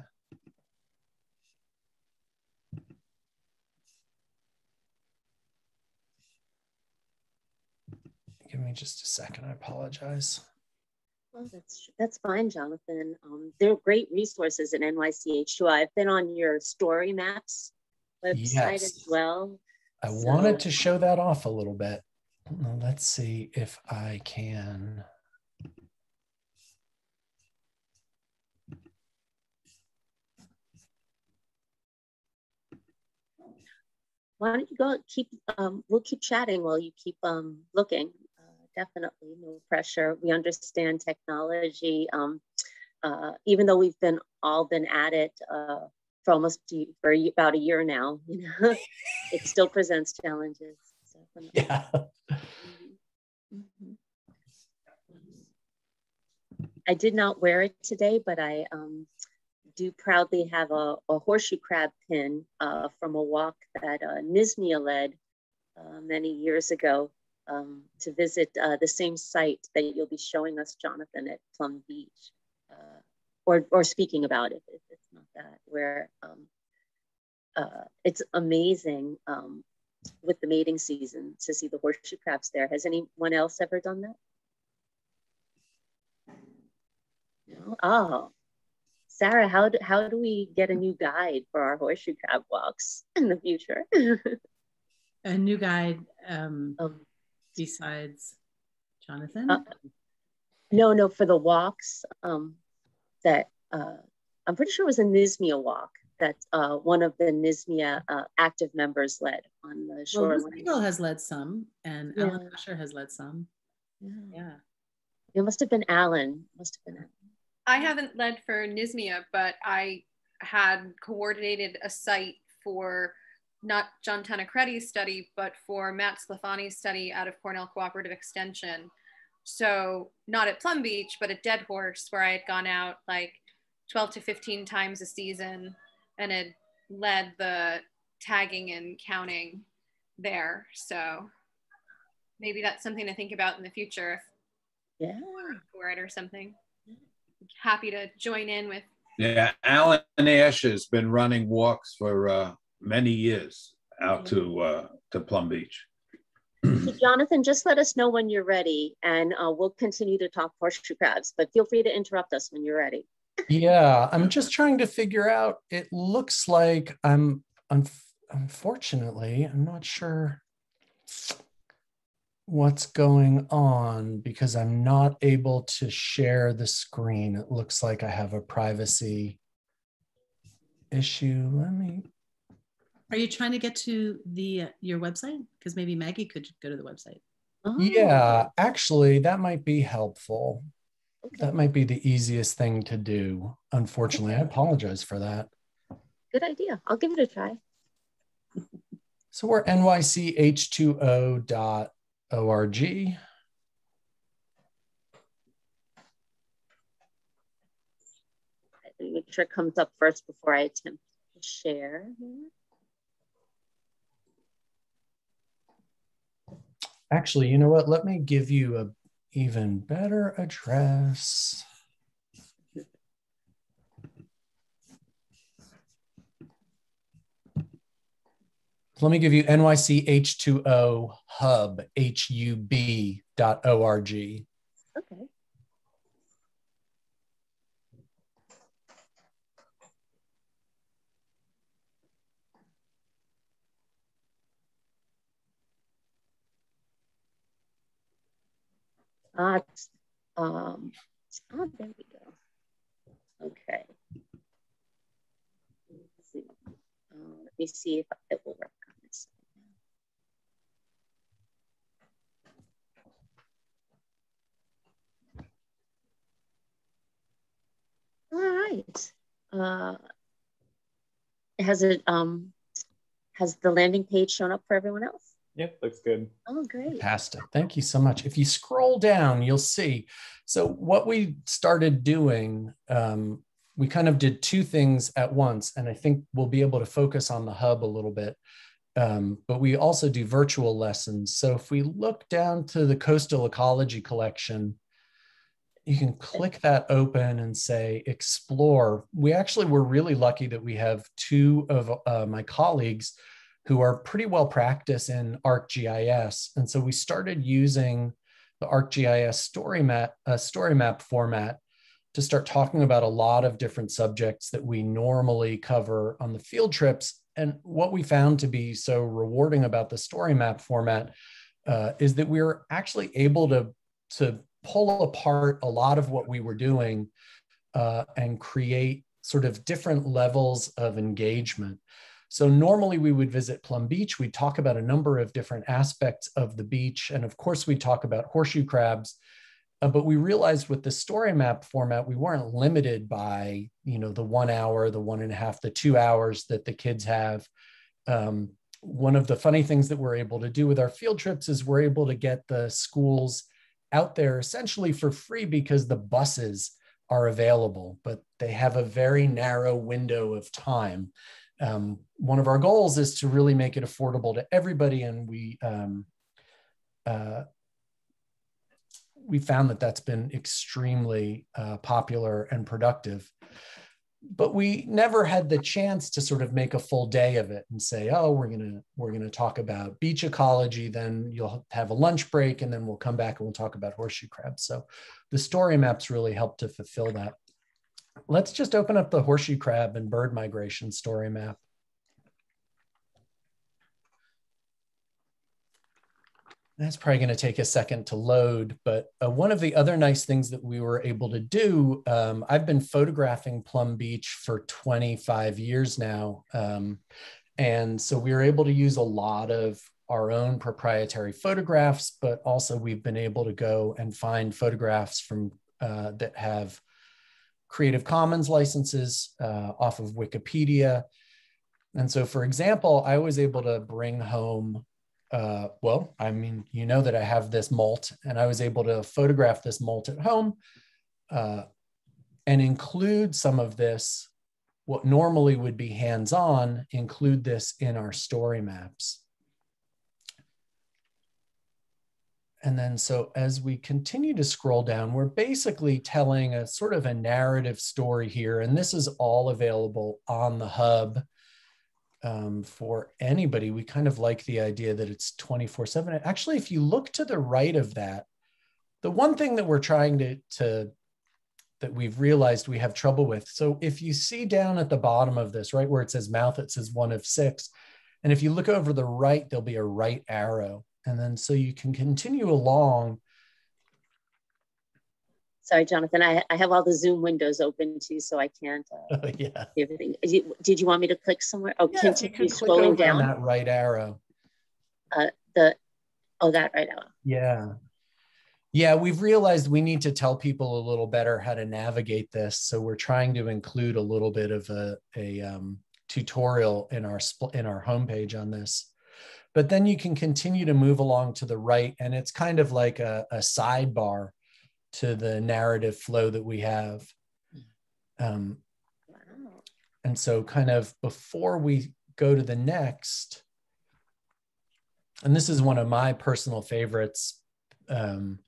Speaker 6: Give me just a second. I apologize.
Speaker 1: Oh, that's that's fine, Jonathan. Um, they're great resources at NYCH2. I've been on your story maps website yes. as well.
Speaker 6: I so. wanted to show that off a little bit. Let's see if I can.
Speaker 1: Why don't you go keep, um, we'll keep chatting while you keep um, looking definitely no pressure. We understand technology. Um, uh, even though we've been all been at it uh, for almost for about a year now, <laughs> you know, it still presents challenges. So
Speaker 6: yeah. Mm-hmm.
Speaker 1: I did not wear it today, but I um, do proudly have a, a horseshoe crab pin uh, from a walk that uh, NYSMEA led uh, many years ago um, to visit uh, the same site that you'll be showing us, Jonathan, at Plum Beach, uh, or, or speaking about it, if it's not that, where um, uh, it's amazing um, with the mating season to see the horseshoe crabs there. Has anyone else ever done that? No? Oh, Sarah, how do, how do we get a new guide for our horseshoe crab walks in the future? <laughs>
Speaker 3: a new guide um, um, besides Jonathan?
Speaker 1: Uh, no, no, for the walks um, that uh, I'm pretty sure it was a NYSMEA walk that uh, one of the NYSMEA uh, active members led on the shoreline. Well,
Speaker 3: Eagle has led some, and yeah. Alan Asher has led some. Yeah. yeah.
Speaker 1: It must have been Alan. Must have been Alan.
Speaker 7: I haven't led for NYSMEA, but I had coordinated a site for not John Tanacredi's study, but for Matt Sclafani's study out of Cornell Cooperative Extension. So not at Plum Beach, but at Dead Horse, where I had gone out like 12 to 15 times a season and had led the tagging and counting there. So maybe that's something to think about in the future.
Speaker 1: Yeah.
Speaker 7: For it or something. Happy to join in with.
Speaker 8: Yeah, Alan Ash has been running walks for uh, many years out to uh, to Plum Beach.
Speaker 1: So Jonathan, just let us know when you're ready, and uh, we'll continue to talk horseshoe crabs. But feel free to interrupt us when you're ready
Speaker 6: yeah, I'm just trying to figure out. It looks like I'm, un- unfortunately, I'm not sure what's going on because I'm not able to share the screen. It looks like I have a privacy issue. Let me.
Speaker 3: Are you trying to get to the uh, your website? Because maybe Maggie could go to the website.
Speaker 6: Oh. Yeah, actually, that might be helpful. That might be the easiest thing to do. Unfortunately, I apologize for that.
Speaker 1: Good idea. I'll give it a try.
Speaker 6: So we're nych2o.org.
Speaker 1: Make sure it comes up first before I attempt to share.
Speaker 6: Actually, you know what? Let me give you a even better address. Let me give you NYCH2O hub, H-U-B dot O-R-G.
Speaker 1: Okay. Um, oh, there we go. Okay. Let's see. Uh, let me see if it will work on this. All right. Uh, has it um has the landing page shown up for everyone else?
Speaker 2: Yep, looks good.
Speaker 1: Oh, great.
Speaker 6: Fantastic. Thank you so much. If you scroll down, you'll see. So, what we started doing, um, we kind of did two things at once, and I think we'll be able to focus on the hub a little bit. Um, but we also do virtual lessons. So, if we look down to the Coastal Ecology Collection, you can click that open and say explore. We actually were really lucky that we have two of uh, my colleagues who are pretty well practiced in ArcGIS. And so we started using the ArcGIS story map, uh, story map format to start talking about a lot of different subjects that we normally cover on the field trips. And what we found to be so rewarding about the story map format uh, is that we were actually able to, to pull apart a lot of what we were doing uh, and create sort of different levels of engagement. So normally we would visit Plum Beach. We'd talk about a number of different aspects of the beach. And of course, we talk about horseshoe crabs. Uh, but we realized with the story map format, we weren't limited by, you know, the one hour, the one and a half, the two hours that the kids have. Um, one of the funny things that we're able to do with our field trips is we're able to get the schools out there essentially for free because the buses are available, but they have a very narrow window of time. Um, one of our goals is to really make it affordable to everybody, and we um, uh, we found that that's been extremely uh, popular and productive. But we never had the chance to sort of make a full day of it and say oh we're to we're to talk about beach ecology then you'll have a lunch break and then we'll come back and we'll talk about horseshoe crabs. So the story maps really help to fulfill that let's just open up the horseshoe crab and bird migration story map That's probably going to take a second to load, but uh, one of the other nice things that we were able to do, um, I've been photographing Plum Beach for 25 years now. Um, and so we were able to use a lot of our own proprietary photographs, but also we've been able to go and find photographs from uh, that have Creative Commons licenses uh, off of Wikipedia. And so, for example, I was able to bring home uh, well, I mean, you know that I have this molt, and I was able to photograph this molt at home uh, and include some of this, what normally would be hands on, include this in our story maps. And then, so as we continue to scroll down, we're basically telling a sort of a narrative story here. And this is all available on the hub um, for anybody. We kind of like the idea that it's 24 7. Actually, if you look to the right of that, the one thing that we're trying to, to that we've realized we have trouble with. So if you see down at the bottom of this, right where it says mouth, it says one of six. And if you look over the right, there'll be a right arrow. And then so you can continue along
Speaker 1: Sorry, Jonathan, I, I have all the Zoom windows open too, so I can't uh, <laughs>
Speaker 6: oh, yeah.
Speaker 1: You, did you want me to click somewhere? Oh, yeah, continue scrolling down.
Speaker 6: that right arrow.
Speaker 1: Uh, the, oh, that right arrow.
Speaker 6: Yeah. Yeah, we've realized we need to tell people a little better how to navigate this. So we're trying to include a little bit of a, a um, tutorial in our in our homepage on this. But then you can continue to move along to the right, and it's kind of like a, a sidebar to the narrative flow that we have. Um, and so, kind of before we go to the next, and this is one of my personal favorites. Um,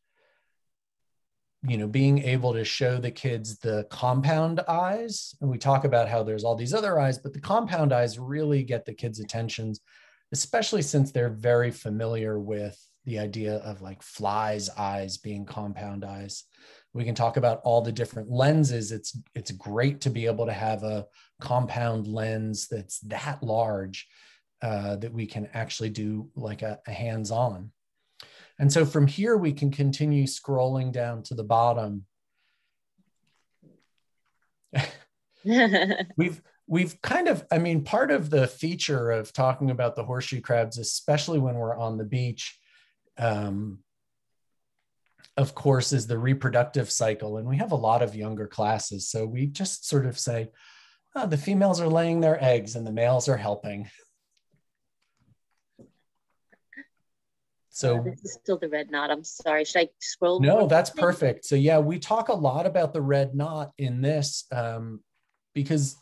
Speaker 6: you know, being able to show the kids the compound eyes, and we talk about how there's all these other eyes, but the compound eyes really get the kids' attentions, especially since they're very familiar with the idea of like flies eyes being compound eyes. We can talk about all the different lenses. It's it's great to be able to have a compound lens that's that large uh, that we can actually do like a, a hands-on. And so from here we can continue scrolling down to the bottom. <laughs> We've we've kind of i mean part of the feature of talking about the horseshoe crabs especially when we're on the beach um, of course, is the reproductive cycle. And we have a lot of younger classes. So we just sort of say, oh, the females are laying their eggs and the males are helping. So
Speaker 1: uh, this is still the red knot. I'm sorry. Should I scroll?
Speaker 6: No, that's perfect. So yeah, we talk a lot about the red knot in this um, because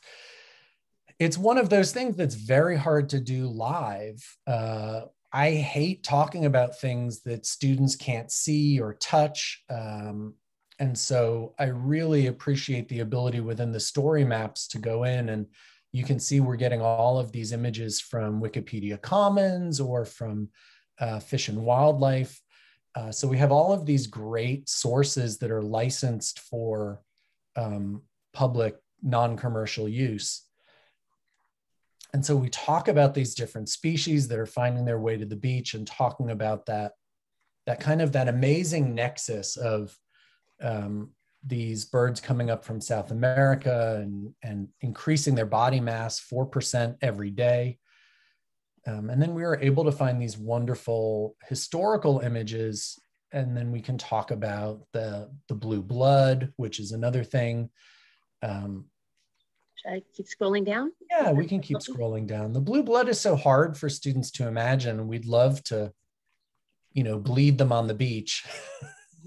Speaker 6: it's one of those things that's very hard to do live. Uh, I hate talking about things that students can't see or touch. Um, and so I really appreciate the ability within the story maps to go in and you can see we're getting all of these images from Wikipedia Commons or from uh, Fish and Wildlife. Uh, so we have all of these great sources that are licensed for um, public non-commercial use. And so we talk about these different species that are finding their way to the beach and talking about that, that kind of that amazing nexus of um, these birds coming up from South America and, and increasing their body mass 4% every day. Um, and then we were able to find these wonderful historical images. And then we can talk about the, the blue blood, which is another thing. Um,
Speaker 1: should I keep scrolling down?
Speaker 6: Yeah, we can keep scrolling down. The blue blood is so hard for students to imagine. We'd love to, you know, bleed them on the beach. <laughs>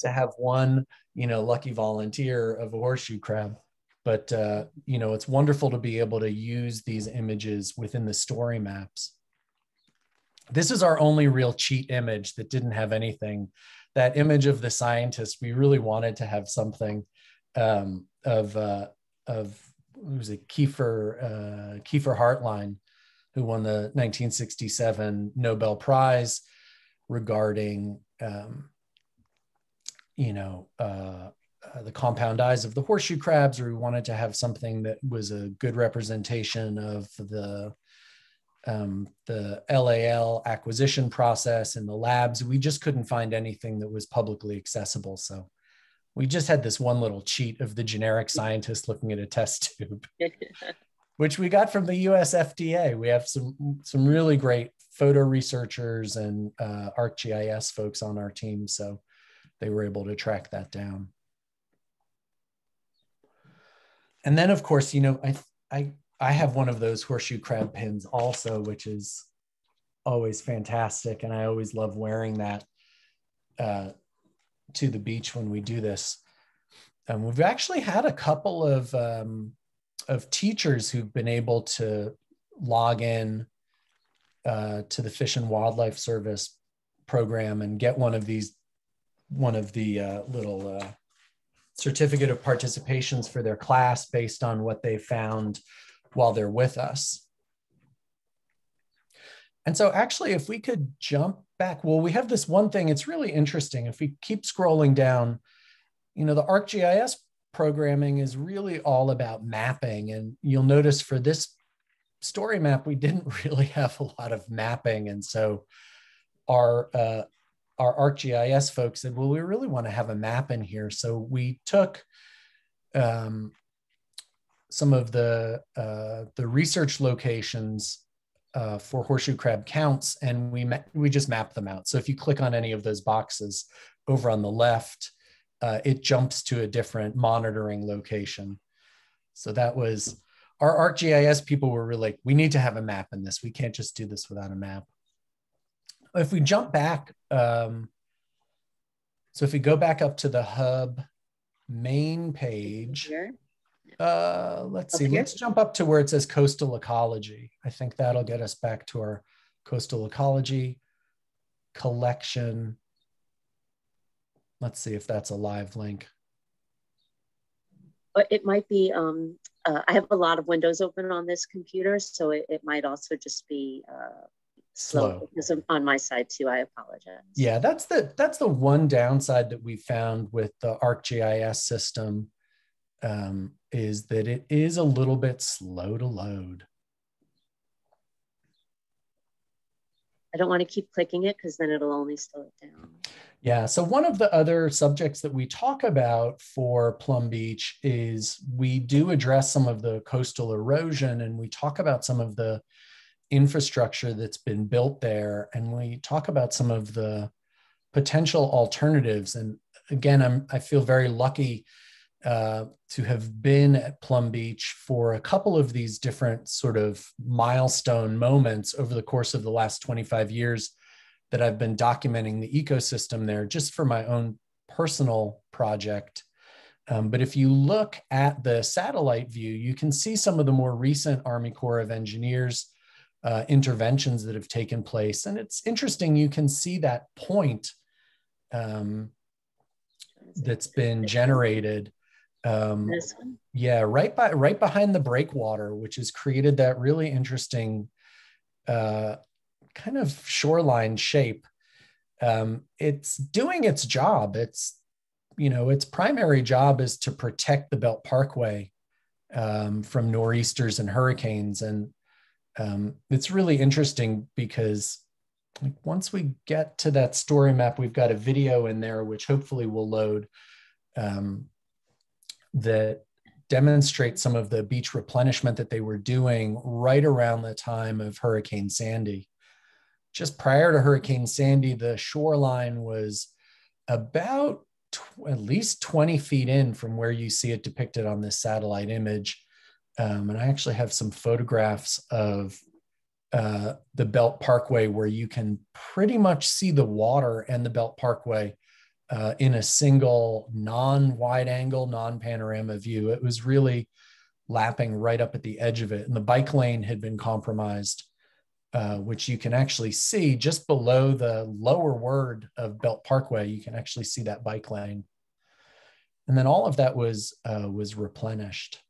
Speaker 6: to have one you know, lucky volunteer of a horseshoe crab. But, uh, you know, it's wonderful to be able to use these images within the story maps. This is our only real cheat image that didn't have anything. That image of the scientist, we really wanted to have something um, of, uh, of was it Keffer, uh, Keffer Hartline, who won the 1967 Nobel Prize regarding um, you know, uh, uh, the compound eyes of the horseshoe crabs, or we wanted to have something that was a good representation of the um, the LAL acquisition process in the labs. We just couldn't find anything that was publicly accessible. So we just had this one little cheat of the generic scientist looking at a test tube, <laughs> which we got from the US FDA. We have some some really great photo researchers and uh, ArcGIS folks on our team. So they were able to track that down. And then, of course, you know, I I I have one of those horseshoe crab pins also, which is always fantastic, and I always love wearing that uh, to the beach when we do this. And we've actually had a couple of um, of teachers who've been able to log in uh, to the Fish and Wildlife Service program and get one of these one of the uh, little uh, certificate of participations for their class based on what they found while they're with us. And so actually, if we could jump back, well, we have this one thing, it's really interesting. If we keep scrolling down, you know, the ArcGIS programming is really all about mapping. And you'll notice for this story map, we didn't <laughs> really have a lot of mapping. And so our uh, our ArcGIS folks said, well, we really want to have a map in here. So we took um, some of the, uh, the research locations uh, for horseshoe crab counts and we, we just map them out. So if you click on any of those boxes over on the left, uh, it jumps to a different monitoring location. So that was, our ArcGIS people were really like, we need to have a map in this. We can't just do this without a map if we jump back, um, so if we go back up to the hub main page, uh, let's see, let's jump up to where it says coastal ecology. I think that'll get us back to our coastal ecology collection. Let's see if that's a live link.
Speaker 1: It might be, um, uh, I have a lot of windows open on this computer, so it, it might also just be uh, slow because on my side too. I apologize.
Speaker 6: Yeah, that's the that's the one downside that we found with the ArcGIS system um, is that it is a little bit slow to load.
Speaker 1: I don't want to keep clicking it because then it'll only slow it down.
Speaker 6: Yeah. So one of the other subjects that we talk about for Plum Beach is we do address some of the coastal erosion and we talk about some of the infrastructure that's been built there and we talk about some of the potential alternatives and again i'm i feel very lucky uh, to have been at plum beach for a couple of these different sort of milestone moments over the course of the last 25 years that i've been documenting the ecosystem there just for my own personal project um, but if you look at the satellite view you can see some of the more recent army corps of engineers uh, interventions that have taken place. And it's interesting, you can see that point um, that's been generated. Um, yeah, right by right behind the breakwater, which has created that really interesting uh, kind of shoreline shape. Um, it's doing its job. It's you know its primary job is to protect the Belt Parkway um, from nor'easters and hurricanes, and um, it's really interesting because like once we get to that story map, we've got a video in there, which hopefully will load um, that demonstrate some of the beach replenishment that they were doing right around the time of Hurricane Sandy. Just prior to Hurricane Sandy, the shoreline was about at least 20 feet in from where you see it depicted on this satellite image. Um, and I actually have some photographs of uh, the Belt Parkway where you can pretty much see the water and the Belt Parkway uh, in a single non-wide angle, non-panorama view. It was really lapping right up at the edge of it. And the bike lane had been compromised, uh, which you can actually see just below the lower word of Belt Parkway. You can actually see that bike lane. And then all of that was uh, was replenished.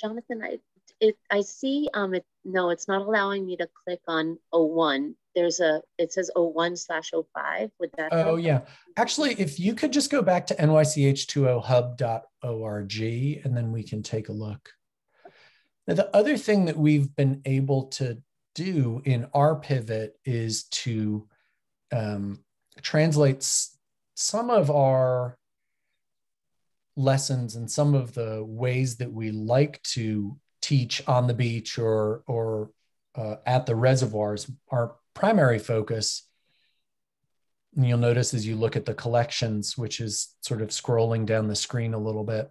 Speaker 1: Jonathan, I it I see um it no, it's not allowing me to click on 01. There's a it says 01 slash 05. Would that
Speaker 6: Oh help? yeah. Actually, if you could just go back to nych2ohub.org and then we can take a look. Now, the other thing that we've been able to do in our pivot is to um, translate some of our lessons and some of the ways that we like to teach on the beach or or uh, at the reservoirs our primary focus and you'll notice as you look at the collections which is sort of scrolling down the screen a little bit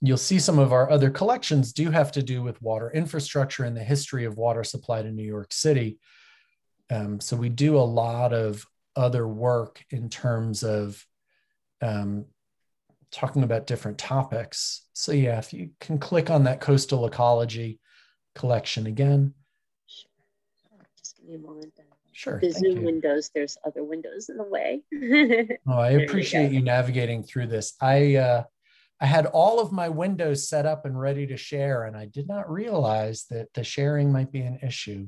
Speaker 6: you'll see some of our other collections do have to do with water infrastructure and the history of water supply to new york city um, so we do a lot of other work in terms of um, talking about different topics. So yeah, if you can click on that coastal ecology collection again.
Speaker 1: Sure. Just give me a moment.
Speaker 6: Sure.
Speaker 1: The Zoom you. windows, there's other windows in the way.
Speaker 6: oh, <laughs> I appreciate you, you, navigating through this. I uh, I had all of my windows set up and ready to share, and I did not realize that the sharing might be an issue.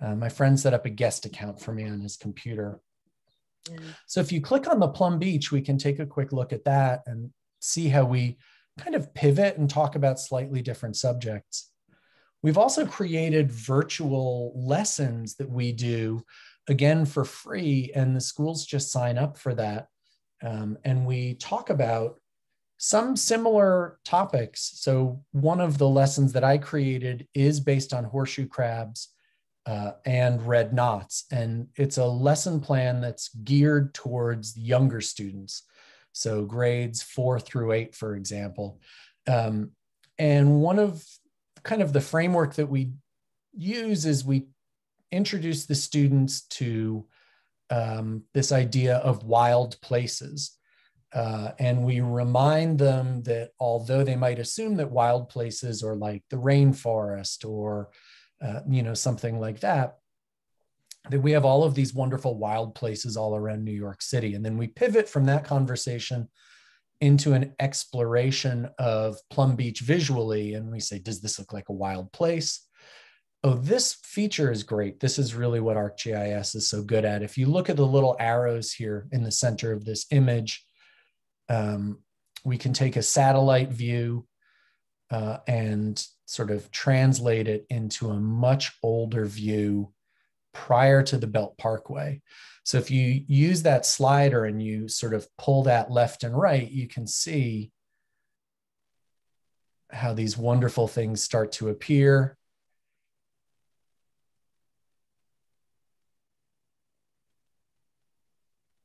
Speaker 6: Uh, my friend set up a guest account for me on his computer. So if you click on the Plum Beach, we can take a quick look at that and see how we kind of pivot and talk about slightly different subjects. We've also created virtual lessons that we do again for free, and the schools just sign up for that. Um, and we talk about some similar topics. So, one of the lessons that I created is based on horseshoe crabs uh, and red knots. And it's a lesson plan that's geared towards younger students. So grades four through eight, for example. Um, and one of kind of the framework that we use is we introduce the students to um, this idea of wild places. Uh, and we remind them that although they might assume that wild places are like the rainforest or uh, you know, something like that, that we have all of these wonderful wild places all around New York City. And then we pivot from that conversation into an exploration of Plum Beach visually. And we say, does this look like a wild place? Oh, this feature is great. This is really what ArcGIS is so good at. If you look at the little arrows here in the center of this image, um, we can take a satellite view uh, and sort of translate it into a much older view prior to the Belt Parkway. So if you use that slider and you sort of pull that left and right, you can see how these wonderful things start to appear.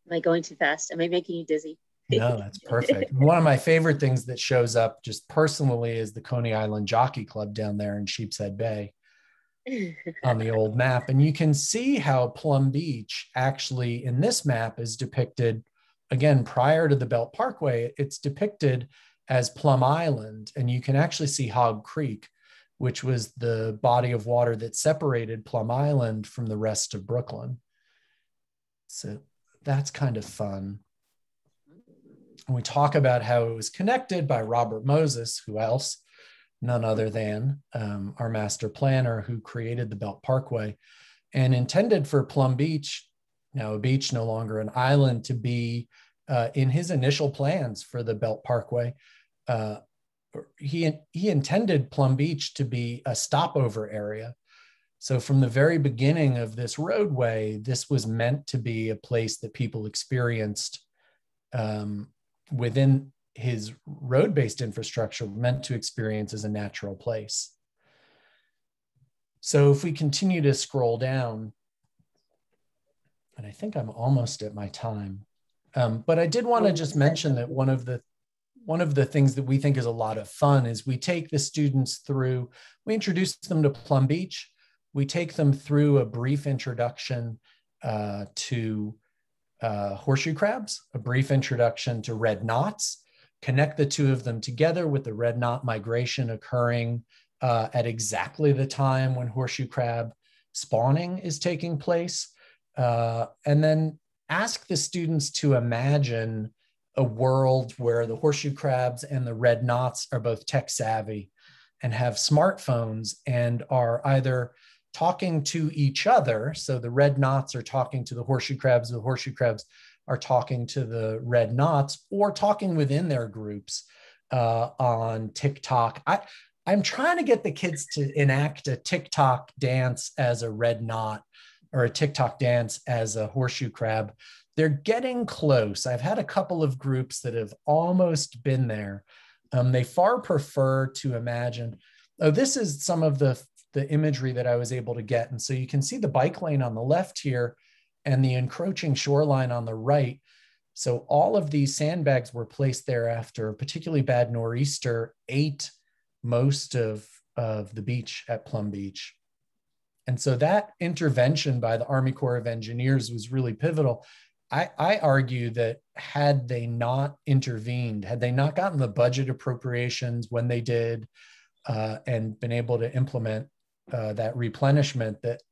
Speaker 1: Am I going too fast? Am I making you dizzy?
Speaker 6: No, that's perfect. One of my favorite things that shows up just personally is the Coney Island Jockey Club down there in Sheepshead Bay on the old map. And you can see how Plum Beach actually in this map is depicted again prior to the Belt Parkway. It's depicted as Plum Island. And you can actually see Hog Creek, which was the body of water that separated Plum Island from the rest of Brooklyn. So that's kind of fun. And we talk about how it was connected by Robert Moses, who else? None other than um, our master planner who created the Belt Parkway and intended for Plum Beach, now a beach, no longer an island, to be uh, in his initial plans for the Belt Parkway. Uh, he, he intended Plum Beach to be a stopover area. So, from the very beginning of this roadway, this was meant to be a place that people experienced um, within his road based infrastructure meant to experience as a natural place. So if we continue to scroll down, and I think I'm almost at my time, um, but I did want to just mention that one of the one of the things that we think is a lot of fun is we take the students through, we introduce them to Plum Beach, we take them through a brief introduction uh, to uh, horseshoe crabs, a brief introduction to red knots, connect the two of them together with the red knot migration occurring uh, at exactly the time when horseshoe crab spawning is taking place. Uh, and then ask the students to imagine a world where the horseshoe crabs and the red knots are both tech savvy and have smartphones and are either talking to each other. So the red knots are talking to the horseshoe crabs, the horseshoe crabs are talking to the red knots, or talking within their groups uh, on TikTok. I, I'm trying to get the kids to enact a TikTok dance as a red knot or a TikTok dance as a horseshoe crab. They're getting close. I've had a couple of groups that have almost been there. Um, they far prefer to imagine, oh, this is some of the, the imagery that I was able to get. And so you can see the bike lane on the left here and the encroaching shoreline on the right. So all of these sandbags were placed there after a particularly bad nor'easter ate most of, of the beach at Plum Beach. And so that intervention by the Army Corps of Engineers was really pivotal. I, I, argue that had they not intervened, had they not gotten the budget appropriations when they did, uh, and been able to implement uh, that replenishment, that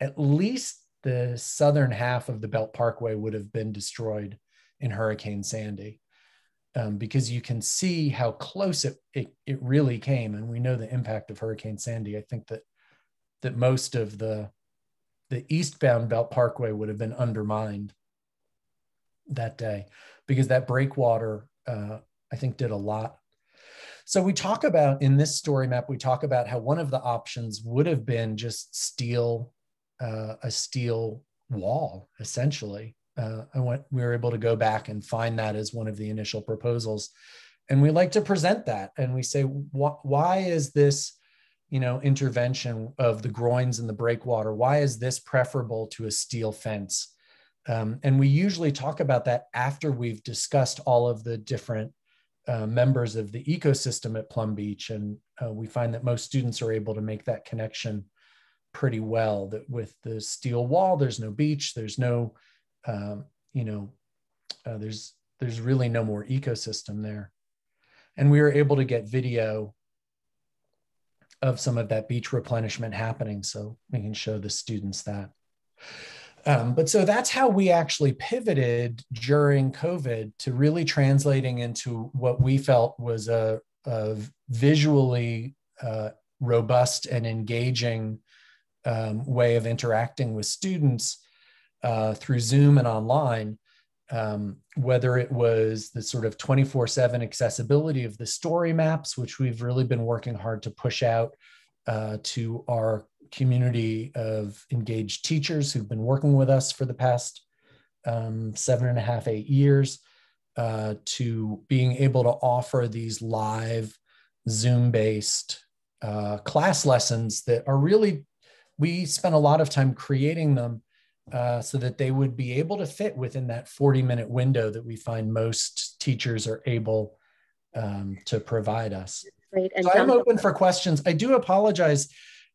Speaker 6: at least the southern half of the Belt Parkway would have been destroyed in Hurricane Sandy. Um, because you can see how close it, it, it really came, and we know the impact of Hurricane Sandy. I think that that most of the the eastbound Belt Parkway would have been undermined that day because that breakwater, uh, I think, did a lot. So we talk about in this story map, we talk about how one of the options would have been just steel, uh, a steel wall, essentially. Uh, I went, we were able to go back and find that as one of the initial proposals. And we like to present that. And we say, wh- why is this you know, intervention of the groins and the breakwater. Why is this preferable to a steel fence? Um, and we usually talk about that after we've discussed all of the different uh, members of the ecosystem at Plum Beach. And uh, we find that most students are able to make that connection pretty well that with the steel wall, there's no beach, there's no, um, you know, uh, there's, there's really no more ecosystem there. And we were able to get video of some of that beach replenishment happening. So we can show the students that. Um, but so that's how we actually pivoted during COVID to really translating into what we felt was a, a visually uh, robust and engaging um, way of interacting with students uh, through Zoom and online um, whether it was the sort of 24 7 accessibility of the story maps, which we've really been working hard to push out uh, to our community of engaged teachers who've been working with us for the past um, seven and a half, eight years, uh, to being able to offer these live Zoom based uh, class lessons that are really, we spent a lot of time creating them uh, so that they would be able to fit within that 40 minute window that we find most teachers are able um, to provide us.
Speaker 1: Great.
Speaker 6: And so I'm open for questions. I do apologize.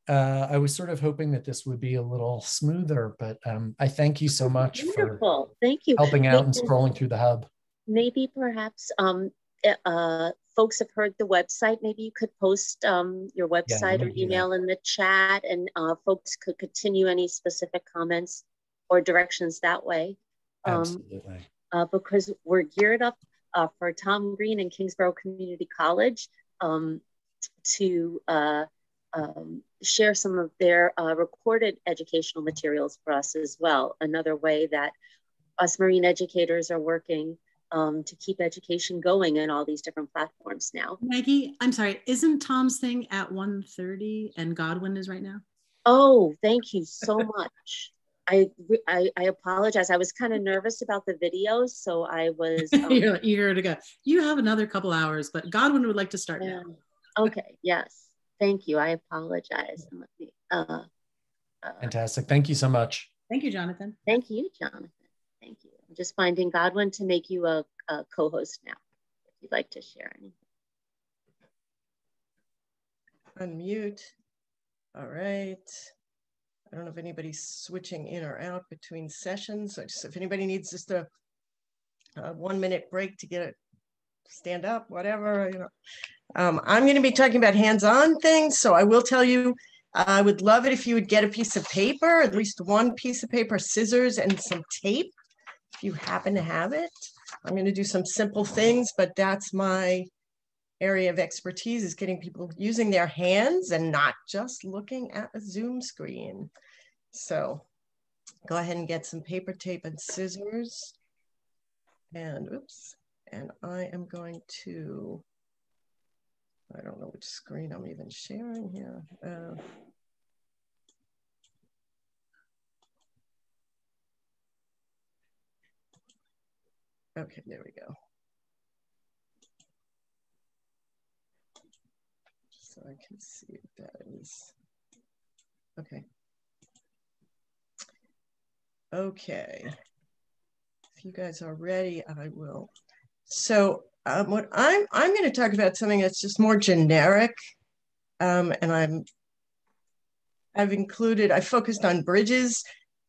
Speaker 6: Uh, I was sort of hoping that this would be a little smoother, but um, I thank you so much
Speaker 1: Wonderful. for thank you.
Speaker 6: helping out maybe, and scrolling through the hub.
Speaker 1: Maybe perhaps um, eh, uh, folks have heard the website. Maybe you could post um, your website yeah, or email in the chat and uh, folks could continue any specific comments or directions that way.
Speaker 6: Um, Absolutely.
Speaker 1: Uh, because we're geared up uh, for Tom Green and Kingsborough Community College um, to uh, um, share some of their uh, recorded educational materials for us as well. Another way that us marine educators are working um, to keep education going in all these different platforms now.
Speaker 3: Maggie, I'm sorry, isn't Tom's thing at 1.30 and Godwin is right now?
Speaker 1: Oh, thank you so <laughs> much. I, I, I apologize. I was kind of nervous about the videos, so I was. <laughs>
Speaker 3: Um, You're eager to go. You have another couple hours, but Godwin would like to start now.
Speaker 1: okay. Yes. Thank you. I apologize. Uh,
Speaker 6: uh, Fantastic. Thank you so much.
Speaker 3: Thank you, Jonathan.
Speaker 1: Thank you, Jonathan. Thank you. I'm just finding Godwin to make you a, a co-host now. If you'd like to share anything.
Speaker 9: Unmute. All right. I don't know if anybody's switching in or out between sessions. So just if anybody needs just a, a one minute break to get it, stand up, whatever, you know. Um, I'm going to be talking about hands-on things. So I will tell you, I would love it if you would get a piece of paper, at least one piece of paper, scissors and some tape, if you happen to have it. I'm going to do some simple things, but that's my area of expertise is getting people using their hands and not just looking at a Zoom screen. So go ahead and get some paper tape and scissors. And oops, and I am going to, I don't know which screen I'm even sharing here. Uh, okay, there we go. so I can see if that is, okay. Okay, if you guys are ready, I will. So um, what I'm, I'm gonna talk about something that's just more generic um, and I'm, I've included, I focused on bridges,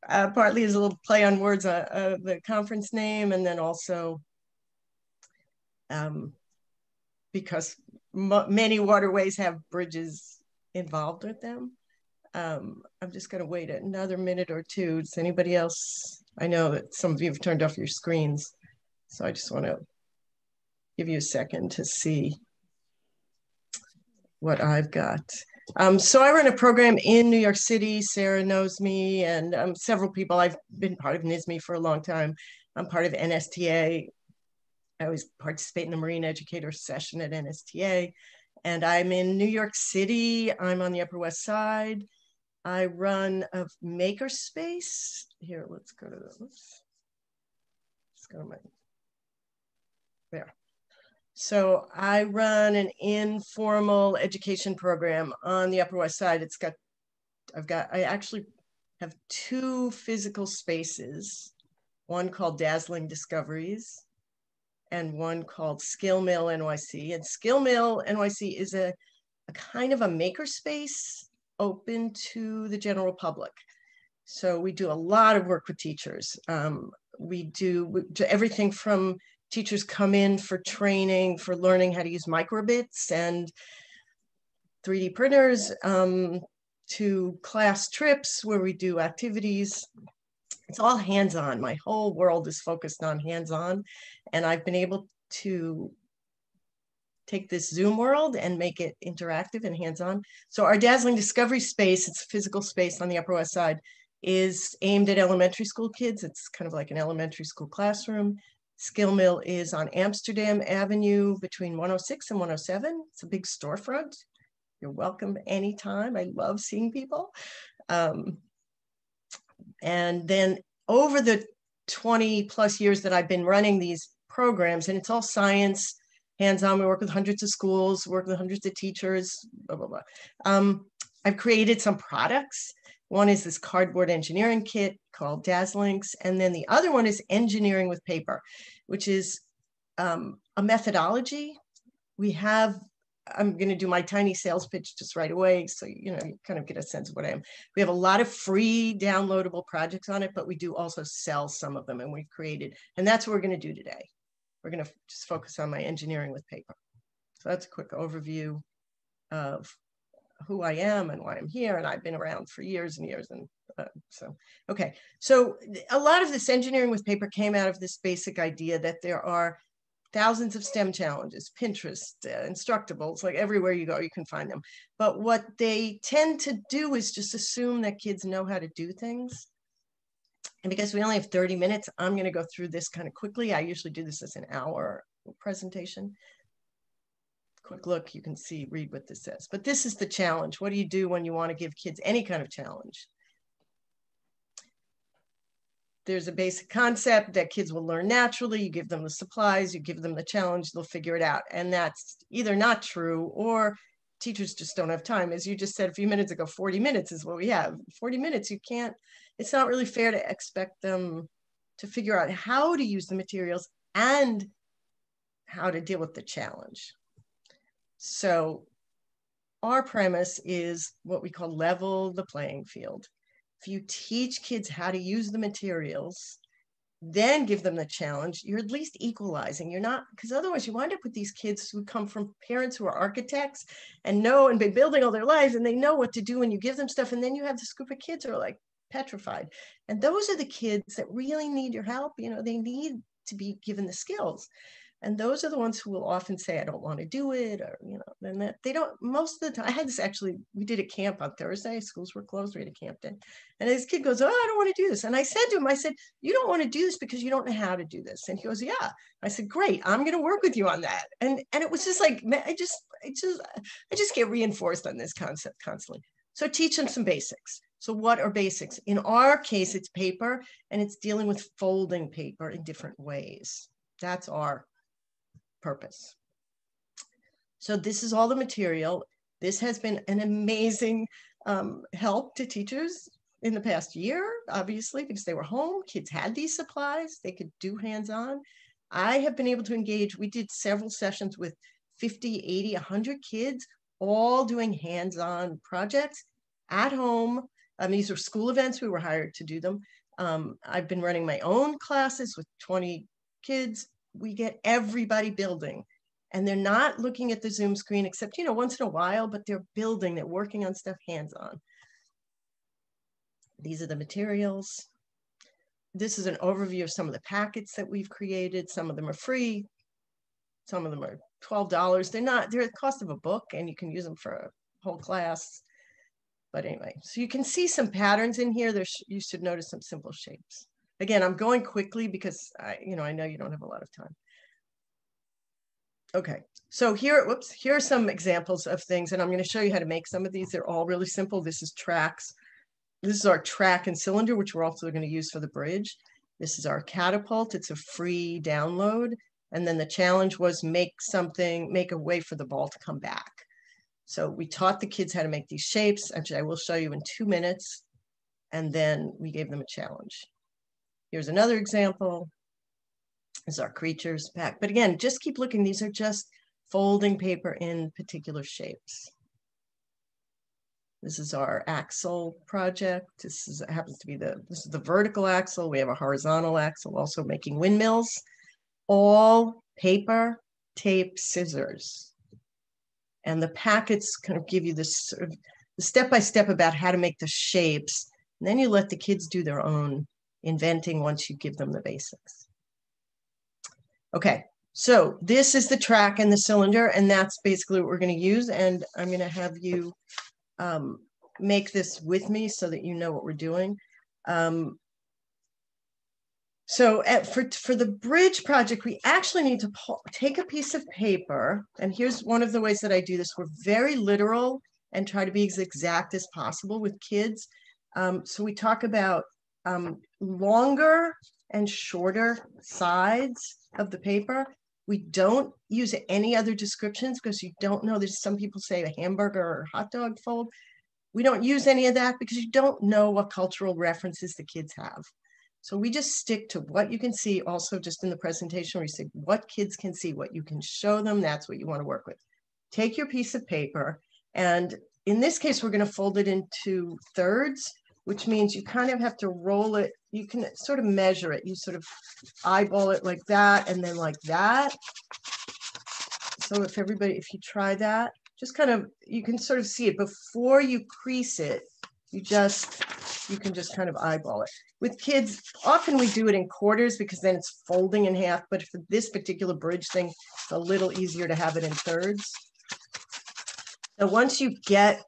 Speaker 9: uh, partly as a little play on words, uh, uh, the conference name, and then also um, because many waterways have bridges involved with them. Um, I'm just going to wait another minute or two. Does anybody else? I know that some of you have turned off your screens, so I just want to give you a second to see what I've got. Um, so I run a program in New York City. Sarah knows me and um, several people. I've been part of NYSMEA for a long time. I'm part of NSTA, I always participate in the Marine Educator session at NSTA. And I'm in New York City. I'm on the Upper West Side. I run a makerspace. Here, let's go to those. let's go to my, there. So I run an informal education program on the Upper West Side. It's got, I've got, I actually have two physical spaces, one called Dazzling Discoveries and one called Skill Mill NYC. And Skill Mill NYC is a, a kind of a makerspace open to the general public. So we do a lot of work with teachers. Um, we do everything from teachers come in for training, for learning how to use microbits and 3D printers, um, to class trips where we do activities it's all hands-on. My whole world is focused on hands-on. And I've been able to take this Zoom world and make it interactive and hands-on. So our Dazzling Discovery Space, it's a physical space on the Upper West Side, is aimed at elementary school kids. It's kind of like an elementary school classroom. Skill Mill is on Amsterdam Avenue between 106 and 107. It's a big storefront. You're welcome anytime. I love seeing people. Um, and then over the 20 plus years that I've been running these programs, and it's all science, hands-on, we work with hundreds of schools, work with hundreds of teachers, blah, blah, blah. Um, I've created some products. One is this cardboard engineering kit called Dazzlinks, and then the other one is engineering with paper, which is um, a methodology. We have I'm going to do my tiny sales pitch just right away. So, you know, you kind of get a sense of what I am. We have a lot of free downloadable projects on it, but we do also sell some of them and we've created, and that's what we're going to do today. We're going to just focus on my engineering with paper. So that's a quick overview of who I am and why I'm here. And I've been around for years and years. And uh, so, okay. So a lot of this engineering with paper came out of this basic idea that there are thousands of STEM challenges, Pinterest, uh, Instructables, like everywhere you go, you can find them. But what they tend to do is just assume that kids know how to do things. And because we only have 30 minutes, I'm going to go through this kind of quickly. I usually do this as an hour presentation. Quick look, you can see, read what this says. But this is the challenge. What do you do when you want to give kids any kind of challenge? there's a basic concept that kids will learn naturally. You give them the supplies, you give them the challenge, they'll figure it out. And that's either not true or teachers just don't have time. As you just said a few minutes ago, 40 minutes is what we have. 40 minutes, you can't, it's not really fair to expect them to figure out how to use the materials and how to deal with the challenge. So our premise is what we call level the playing field. if you teach kids how to use the materials, then give them the challenge, you're at least equalizing. You're not, because otherwise you wind up with these kids who come from parents who are architects and know and been building all their lives and they know what to do and you give them stuff. And then you have this group of kids who are like petrified. And those are the kids that really need your help. You know, they need to be given the skills and those are the ones who will often say i don't want to do it or you know and that they don't most of the time i had this actually we did a camp on thursday schools were closed we had a camp day. And this kid goes oh i don't want to do this. And i said to him i said you don't want to do this because you don't know how to do this. And he goes yeah. I said great i'm going to work with you on that. And and it was just like i just i just i just get reinforced on this concept constantly. So teach them some basics. So what are basics? In our case it's paper and it's dealing with folding paper in different ways. That's our purpose. So this is all the material. This has been an amazing um, help to teachers in the past year, obviously, because they were home. Kids had these supplies. They could do hands-on. I have been able to engage. We did several sessions with 50, 80, 100 kids, all doing hands-on projects at home. Um, these are school events. We were hired to do them. Um, I've been running my own classes with 20 kids we get everybody building and they're not looking at the Zoom screen except, you know, once in a while, but they're building, they're working on stuff hands-on. These are the materials. This is an overview of some of the packets that we've created. Some of them are free. Some of them are $12. They're not, they're the cost of a book and you can use them for a whole class. But anyway, so you can see some patterns in here. There's, you should notice some simple shapes. Again, I'm going quickly because I, you know, I know you don't have a lot of time. Okay, so here, whoops, here are some examples of things, and I'm going to show you how to make some of these. They're all really simple. This is tracks. This is our track and cylinder, which we're also going to use for the bridge. This is our catapult. It's a free download. And then the challenge was make something, make a way for the ball to come back. So we taught the kids how to make these shapes, Actually, I will show you in two minutes. And then we gave them a challenge. Here's another example. This is our creatures pack. But again, just keep looking. These are just folding paper in particular shapes. This is our axle project. This is happens to be the this is the vertical axle. We have a horizontal axle, also making windmills. All paper, tape, scissors. And the packets kind of give you this sort of step-by-step -step about how to make the shapes. And then you let the kids do their own inventing once you give them the basics. Okay, so this is the track and the cylinder, and that's basically what we're going to use. And I'm going to have you um, make this with me so that you know what we're doing. Um, so at, for, for the bridge project, we actually need to take a piece of paper. And here's one of the ways that I do this. We're very literal and try to be as exact as possible with kids. Um, so we talk about um, longer and shorter sides of the paper. We don't use any other descriptions because you don't know. There's some people say a hamburger or hot dog fold. We don't use any of that because you don't know what cultural references the kids have. So we just stick to what you can see also just in the presentation where you say what kids can see, what you can show them, that's what you want to work with. Take your piece of paper and in this case, we're going to fold it into thirds which means you kind of have to roll it. You can sort of measure it. You sort of eyeball it like that and then like that. So if everybody, if you try that, just kind of, you can sort of see it before you crease it. You just, you can just kind of eyeball it. With kids, often we do it in quarters because then it's folding in half. But for this particular bridge thing, it's a little easier to have it in thirds. So once you get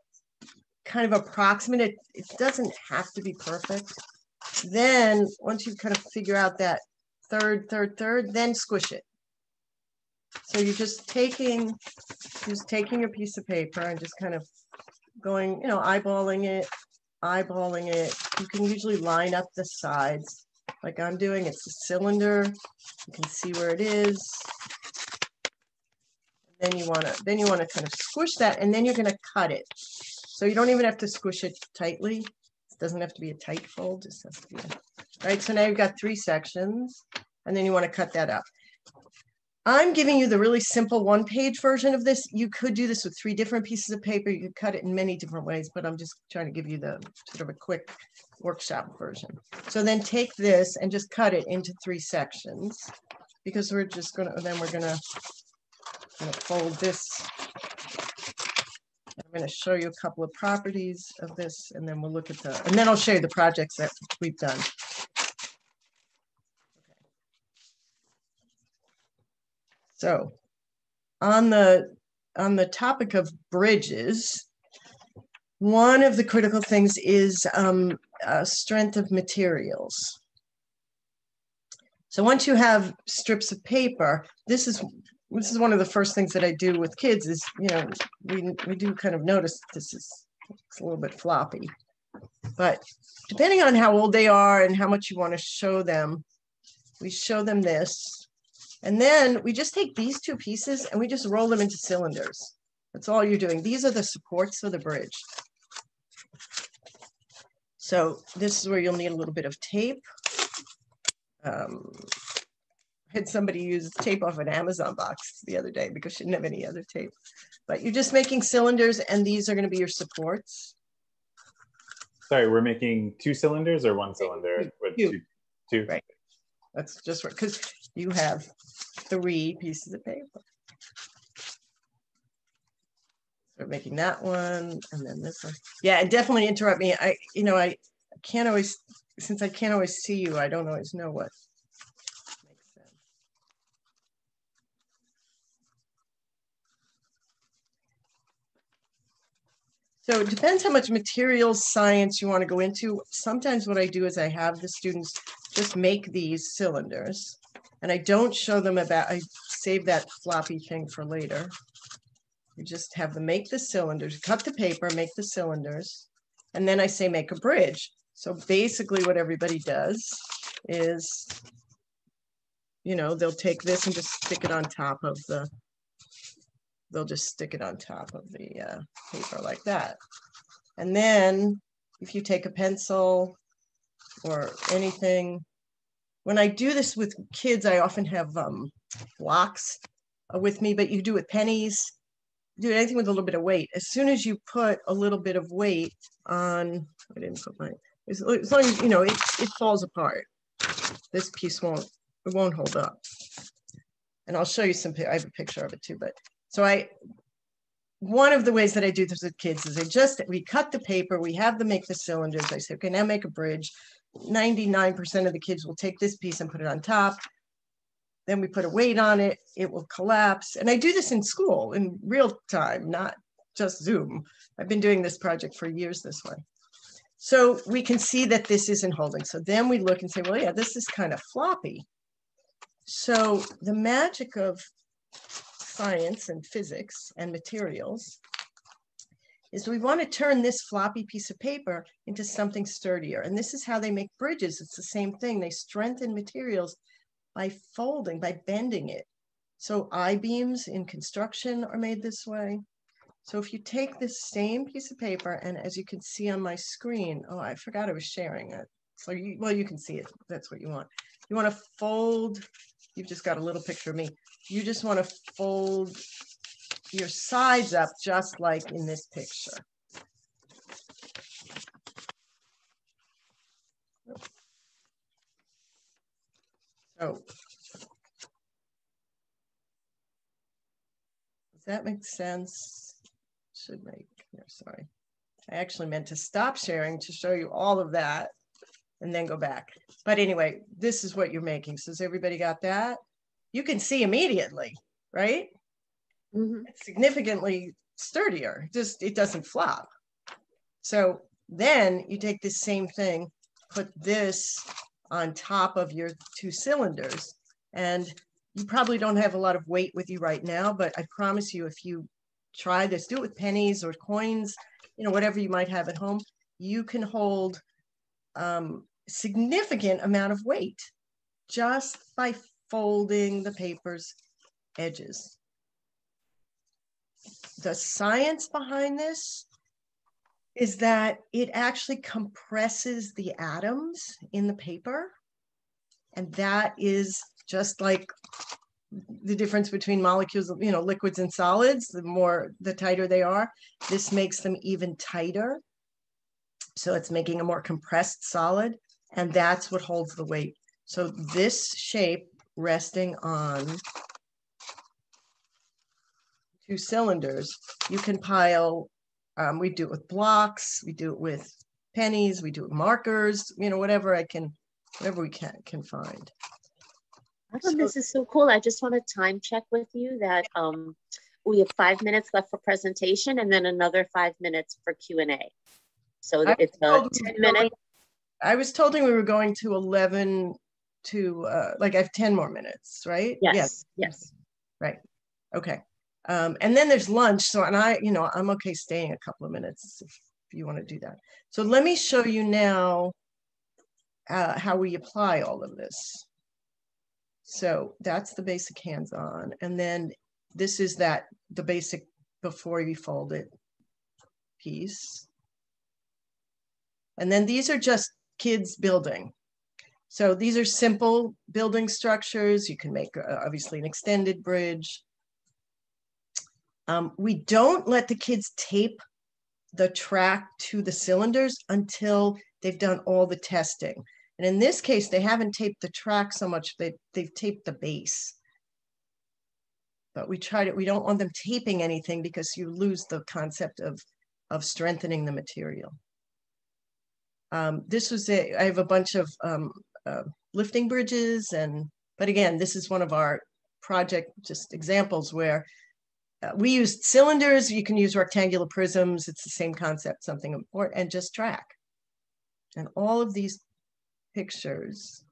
Speaker 9: kind of approximate. It, it doesn't have to be perfect. Then once you kind of figure out that third, third, third, then squish it. So you're just taking, just taking a piece of paper and just kind of going, you know, eyeballing it, eyeballing it. You can usually line up the sides like I'm doing. It's a cylinder. You can see where it is. Then you want to, then you want to kind of squish that and then you're going to cut it. So you don't even have to squish it tightly. It doesn't have to be a tight fold, just has to be a, right? So now you've got three sections and then you want to cut that up. I'm giving you the really simple one page version of this. You could do this with three different pieces of paper. You could cut it in many different ways, but I'm just trying to give you the sort of a quick workshop version. So then take this and just cut it into three sections because we're just gonna, then we're gonna, gonna fold this. I'm gonna show you a couple of properties of this and then we'll look at the, and then I'll show you the projects that we've done. Okay. So on the on the topic of bridges, one of the critical things is um, uh, strength of materials. So once you have strips of paper, this is this is one of the first things that I do with kids is, you know, we, we do kind of notice this is a little bit floppy. But depending on how old they are and how much you want to show them, we show them this and then we just take these two pieces and we just roll them into cylinders. That's all you're doing. These are the supports for the bridge. So this is where you'll need a little bit of tape. Um, had somebody use tape off an Amazon box the other day because she didn't have any other tape. But you're just making cylinders and these are going to be your supports.
Speaker 2: Sorry, we're making two cylinders or one cylinder with two. two, two.
Speaker 9: Right. That's just right. Because you have three pieces of paper. So we're making that one and then this one. Yeah, and definitely interrupt me. I, you know, I can't always, since I can't always see you, I don't always know what So it depends how much materials science you want to go into. Sometimes what I do is I have the students just make these cylinders and I don't show them about, I save that floppy thing for later. You just have them make the cylinders, cut the paper, make the cylinders, and then I say make a bridge. So basically what everybody does is, you know, they'll take this and just stick it on top of the, they'll just stick it on top of the uh, paper like that. And then if you take a pencil or anything, when I do this with kids, I often have um, blocks uh, with me, but you do with pennies, do anything with a little bit of weight. As soon as you put a little bit of weight on, I didn't put as, as long as, you know, it, it falls apart. This piece won't, it won't hold up. And I'll show you some, I have a picture of it too, but so I, one of the ways that I do this with kids is I just, we cut the paper, we have them make the cylinders. I say, okay, now make a bridge. 99% of the kids will take this piece and put it on top. Then we put a weight on it, it will collapse. And I do this in school in real time, not just Zoom. I've been doing this project for years this way. So we can see that this isn't holding. So then we look and say, well, yeah, this is kind of floppy. So the magic of science and physics and materials is we want to turn this floppy piece of paper into something sturdier. And this is how they make bridges. It's the same thing. They strengthen materials by folding, by bending it. So I-beams in construction are made this way. So if you take this same piece of paper, and as you can see on my screen, oh, I forgot I was sharing it. So you, well, you can see it. That's what you want. You want to fold. You've just got a little picture of me. You just want to fold your sides up just like in this picture. So, does that make sense? Should make, no, sorry. I actually meant to stop sharing to show you all of that and then go back. But anyway, this is what you're making. So has everybody got that? You can see immediately, right? mm-hmm. it's significantly sturdier. Just it doesn't flop. So then you take this same thing, put this on top of your two cylinders, and you probably don't have a lot of weight with you right now, but I promise you, if you try this, do it with pennies or coins, you know, whatever you might have at home, you can hold um, significant amount of weight just by folding the paper's edges the science behind this is that it actually compresses the atoms in the paper. And that is just like the difference between molecules, you know, liquids and solids, the more, the tighter they are. This makes them even tighter. So it's making a more compressed solid, and that's what holds the weight. So this shape resting on two cylinders, you can pile, um, we do it with blocks, we do it with pennies, we do it with markers, you know, whatever I can, whatever we can, can find.
Speaker 1: Oh, this is so cool. I just want to time check with you that um, we have five minutes left for presentation and then another five minutes for Q&A. So
Speaker 9: I
Speaker 1: it's a 10
Speaker 9: we were
Speaker 1: minute.
Speaker 9: I was told we were going to 11 to, uh, like I have 10 more minutes, right?
Speaker 1: Yes, yes.
Speaker 9: Right. Okay. Um, and then there's lunch. So, and I, you know, I'm okay staying a couple of minutes if you want to do that. So let me show you now uh, how we apply all of this. So that's the basic hands-on. And then this is that, the basic before you fold it piece. And then these are just kids building. So these are simple building structures. You can make uh, obviously an extended bridge. Um, we don't let the kids tape the track to the cylinders until they've done all the testing. And in this case, they haven't taped the track so much, they, they've taped the base. But we tried it, we don't want them taping anything because you lose the concept of, of strengthening the material. Um, this was a, I have a bunch of um, uh, lifting bridges and, but again, this is one of our project just examples where uh, we used cylinders, you can use rectangular prisms, it's the same concept, something important, and just track. And all of these pictures,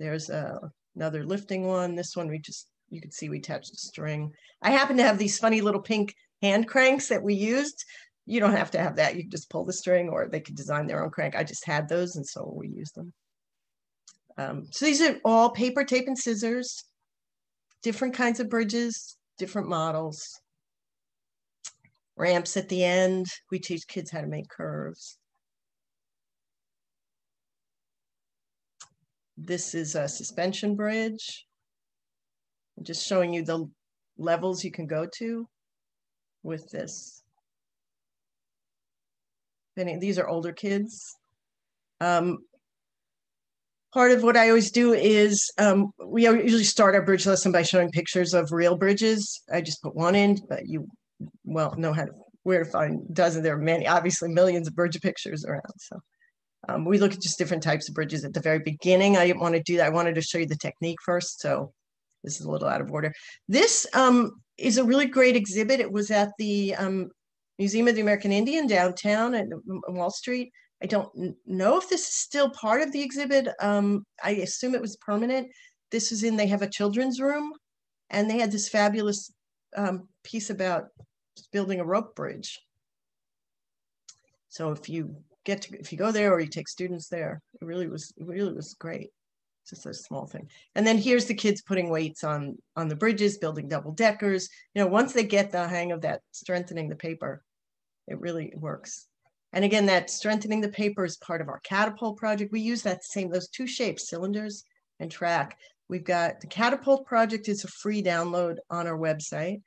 Speaker 9: there's a, another lifting one, this one we just, you can see we attached a string. I happen to have these funny little pink hand cranks that we used. You don't have to have that, you just pull the string or they could design their own crank. I just had those and so we use them. Um, so these are all paper, tape, and scissors, different kinds of bridges, different models. Ramps at the end, we teach kids how to make curves. This is a suspension bridge. I'm just showing you the levels you can go to with this. These are older kids. Um, part of what I always do is um, we usually start our bridge lesson by showing pictures of real bridges. I just put one in, but you well know how to where to find dozens. There are many, obviously millions of bridge pictures around. So um, we look at just different types of bridges at the very beginning. I didn't want to do that. I wanted to show you the technique first. So this is a little out of order. This um, is a really great exhibit. It was at the um, Museum of the American Indian downtown at Wall Street. I don't know if this is still part of the exhibit. Um, I assume it was permanent. This is in, they have a children's room and they had this fabulous um, piece about building a rope bridge. So if you get to, if you go there or you take students there, it really was, it really was great. It's just a small thing. And then here's the kids putting weights on, on the bridges, building double deckers. You know, once they get the hang of that strengthening the paper, it really works. And again, that strengthening the paper is part of our catapult project. We use that same, those two shapes, cylinders and track. We've got the catapult project is a free download on our website.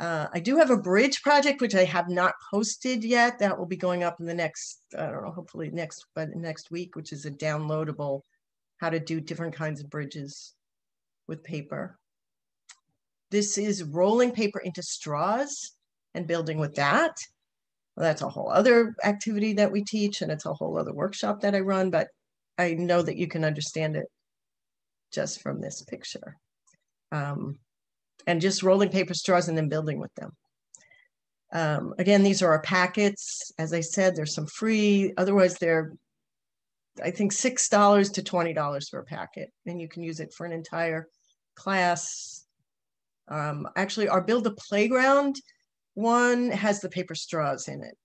Speaker 9: Uh, I do have a bridge project, which I have not posted yet. That will be going up in the next, I don't know, hopefully next, but next week, which is a downloadable, how to do different kinds of bridges with paper. This is rolling paper into straws and building with that. Well, that's a whole other activity that we teach and it's a whole other workshop that I run, but I know that you can understand it just from this picture. Um, and just rolling paper straws and then building with them. Um, again, these are our packets. As I said, there's some free, otherwise they're, I think $6 to $20 for a packet and you can use it for an entire class. Um, actually, our Build a Playground one has the paper straws in it.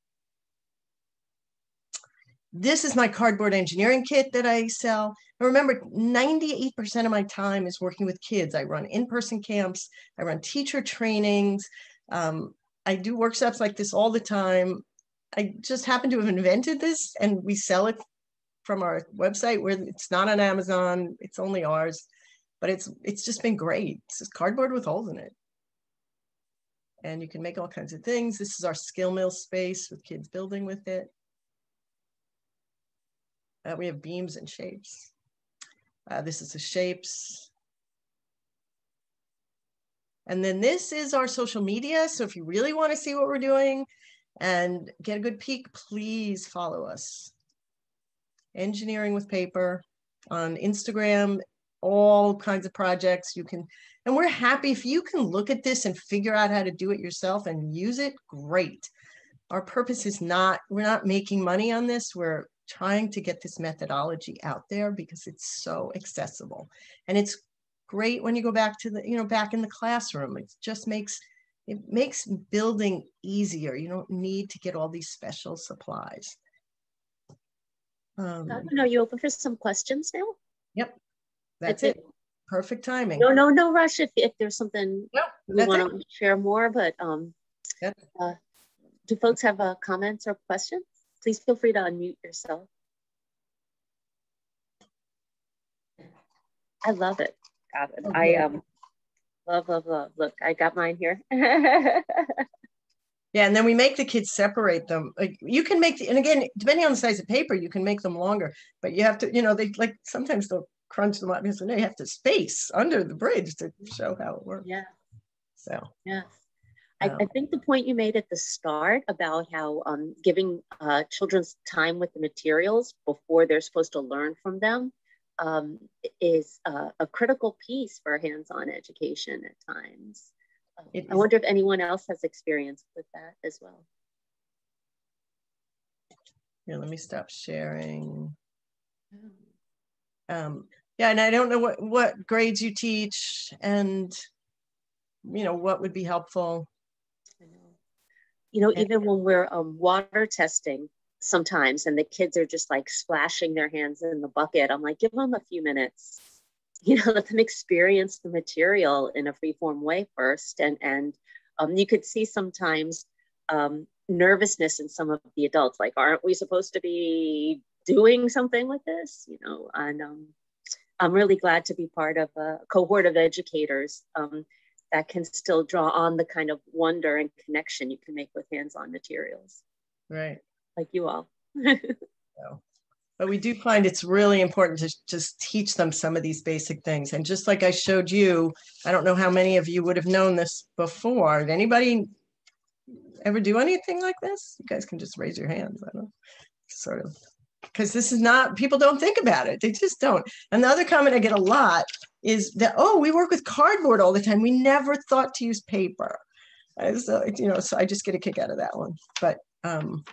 Speaker 9: This is my cardboard engineering kit that I sell. And remember, 98% of my time is working with kids. I run in-person camps, I run teacher trainings, um, I do workshops like this all the time. I just happen to have invented this and we sell it from our website where it's not on Amazon, it's only ours. but it's it's just been great. It's just cardboard with holes in it. And you can make all kinds of things. This is our skill mill space with kids building with it. Uh, we have beams and shapes. Uh, this is the shapes. And then this is our social media. So if you really want to see what we're doing and get a good peek, please follow us. Engineering with Paper on Instagram, all kinds of projects you can, and we're happy if you can look at this and figure out how to do it yourself and use it, great. Our purpose is not, we're not making money on this. We're trying to get this methodology out there because it's so accessible. And it's great when you go back to the, you know, back in the classroom. It just makes it makes building easier. You don't need to get all these special supplies.
Speaker 1: Um, are you open for some questions now?
Speaker 9: Yep, that's, that's it. it. Perfect timing.
Speaker 1: No, no, no rush. If, if there's something no, we want to share more, but um, uh, do folks have uh, comments or questions? Please feel free to unmute yourself. I love it. Got it. I um love, love, love. Look, I got mine here. <laughs> yeah,
Speaker 9: and then we make the kids separate them. Like you can make, the, and again, depending on the size of paper, you can make them longer. But you have to, you know, they like sometimes they'll crunch them up because they have to space under the bridge to show how it works.
Speaker 1: Yeah.
Speaker 9: So
Speaker 1: yeah. I, I, think the point you made at the start about how um, giving uh, children's time with the materials before they're supposed to learn from them um, is uh, a critical piece for hands-on education at times. Um, I wonder if anyone else has experience with that as well.
Speaker 9: Here, let me stop sharing. Um, yeah, and I don't know what, what grades you teach and, you know, what would be helpful.
Speaker 1: You know, even when we're um, water testing, sometimes and the kids are just like splashing their hands in the bucket i'm like give them a few minutes. <laughs> You know let them experience the material in a free form way first and and um, you could see sometimes um, nervousness in some of the adults like aren't we supposed to be doing something with this? You know and um, i'm really glad to be part of a cohort of educators um, that can still draw on the kind of wonder and connection you can make with hands-on materials
Speaker 9: right
Speaker 1: like you all. <laughs>
Speaker 9: But we do find it's really important to just teach them some of these basic things. And just like I showed you, I don't know how many of you would have known this before. Did anybody ever do anything like this? You guys can just raise your hands. I don't sort of because this is not people don't think about it. They just don't. And the other comment I get a lot is that oh, we work with cardboard all the time. We never thought to use paper. So you know, so I just get a kick out of that one. But um,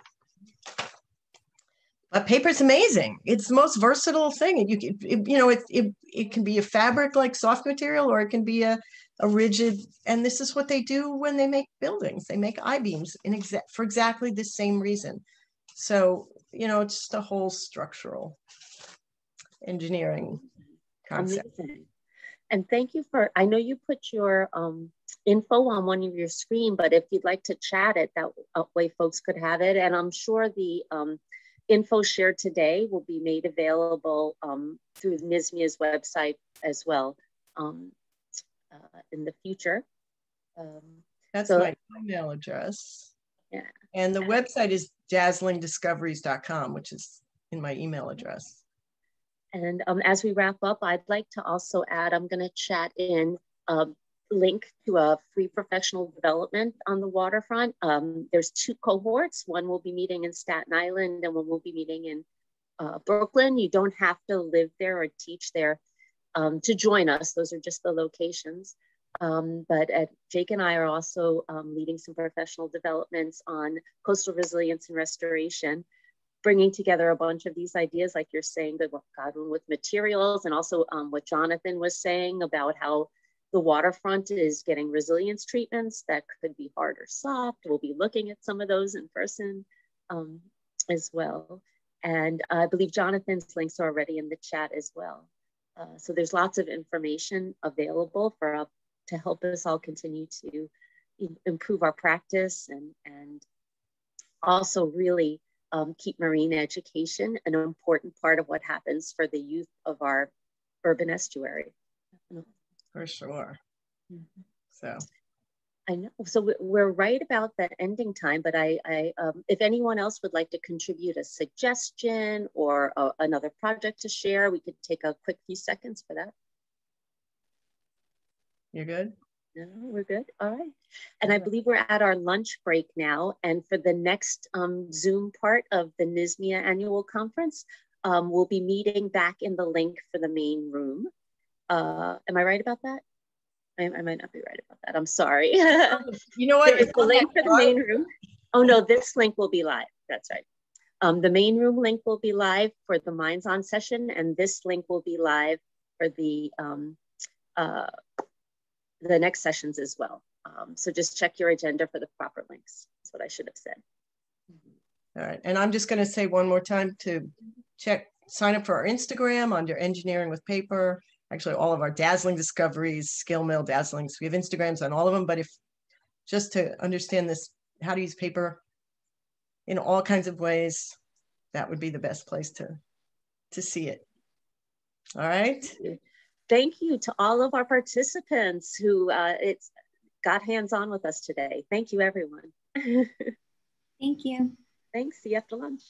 Speaker 9: but paper's amazing. It's the most versatile thing. You can, it, you know, it, it, it can be a fabric like soft material, or it can be a, a rigid. And this is what they do when they make buildings. They make I-beams in exact for exactly the same reason. So, you know, it's just a whole structural engineering concept. Amazing.
Speaker 1: And thank you for, I know you put your um, info on one of your screen, but if you'd like to chat it, that way folks could have it. And I'm sure the, um, info shared today will be made available um, through NYSMEA's website as well um, uh, in the future. Um,
Speaker 9: That's so, my email address.
Speaker 1: Yeah.
Speaker 9: And the website is dazzlingdiscoveries.com, which is in my email address.
Speaker 1: And um, as we wrap up, I'd like to also add, I'm going to chat in a link to a free professional development on the waterfront. Um, there's two cohorts. One will be meeting in Staten Island and one will be meeting in uh, Brooklyn. You don't have to live there or teach there um, to join us. Those are just the locations. Um, but Jake and I are also um, leading some professional developments on coastal resilience and restoration, bringing together a bunch of these ideas, like you're saying, the Godwin, with materials, and also um, what Jonathan was saying about how the waterfront is getting resilience treatments that could be hard or soft. We'll be looking at some of those in person um, as well. And I believe Jonathan's links are already in the chat as well. Uh, so there's lots of information available for to help us all continue to improve our practice and, and also really um, keep marine education an important part of what happens for the youth of our urban estuary.
Speaker 9: For sure. Mm -hmm. So.
Speaker 1: I know. So we're right about the ending time, but I, I um, if anyone else would like to contribute a suggestion or a, another project to share, we could take a quick few seconds for that.
Speaker 9: You're good?
Speaker 1: No, we're good. All right. And I believe we're at our lunch break now. And for the next um, Zoom part of the NYSMEA annual conference, um, we'll be meeting back in the link for the main room. Uh, am I right about that? I, I, might not be right about that. I'm sorry. <laughs>
Speaker 9: you know what?
Speaker 1: It's the link for the main room. Oh no, this link will be live. That's right. Um, the main room link will be live for the Minds On session, and this link will be live for the um, uh, the next sessions as well. Um, so just check your agenda for the proper links. That's what I should have said.
Speaker 9: All right, and I'm just going to say one more time to check, sign up for our Instagram under Engineering with Paper actually all of our dazzling discoveries, skill mill dazzlings. We have Instagrams on all of them, but if just to understand this, how to use paper in all kinds of ways, that would be the best place to, to see it. All right.
Speaker 1: Thank you to all of our participants who uh, it's got hands-on with us today. Thank you, everyone. <laughs>
Speaker 4: Thank you.
Speaker 1: Thanks. See you after lunch.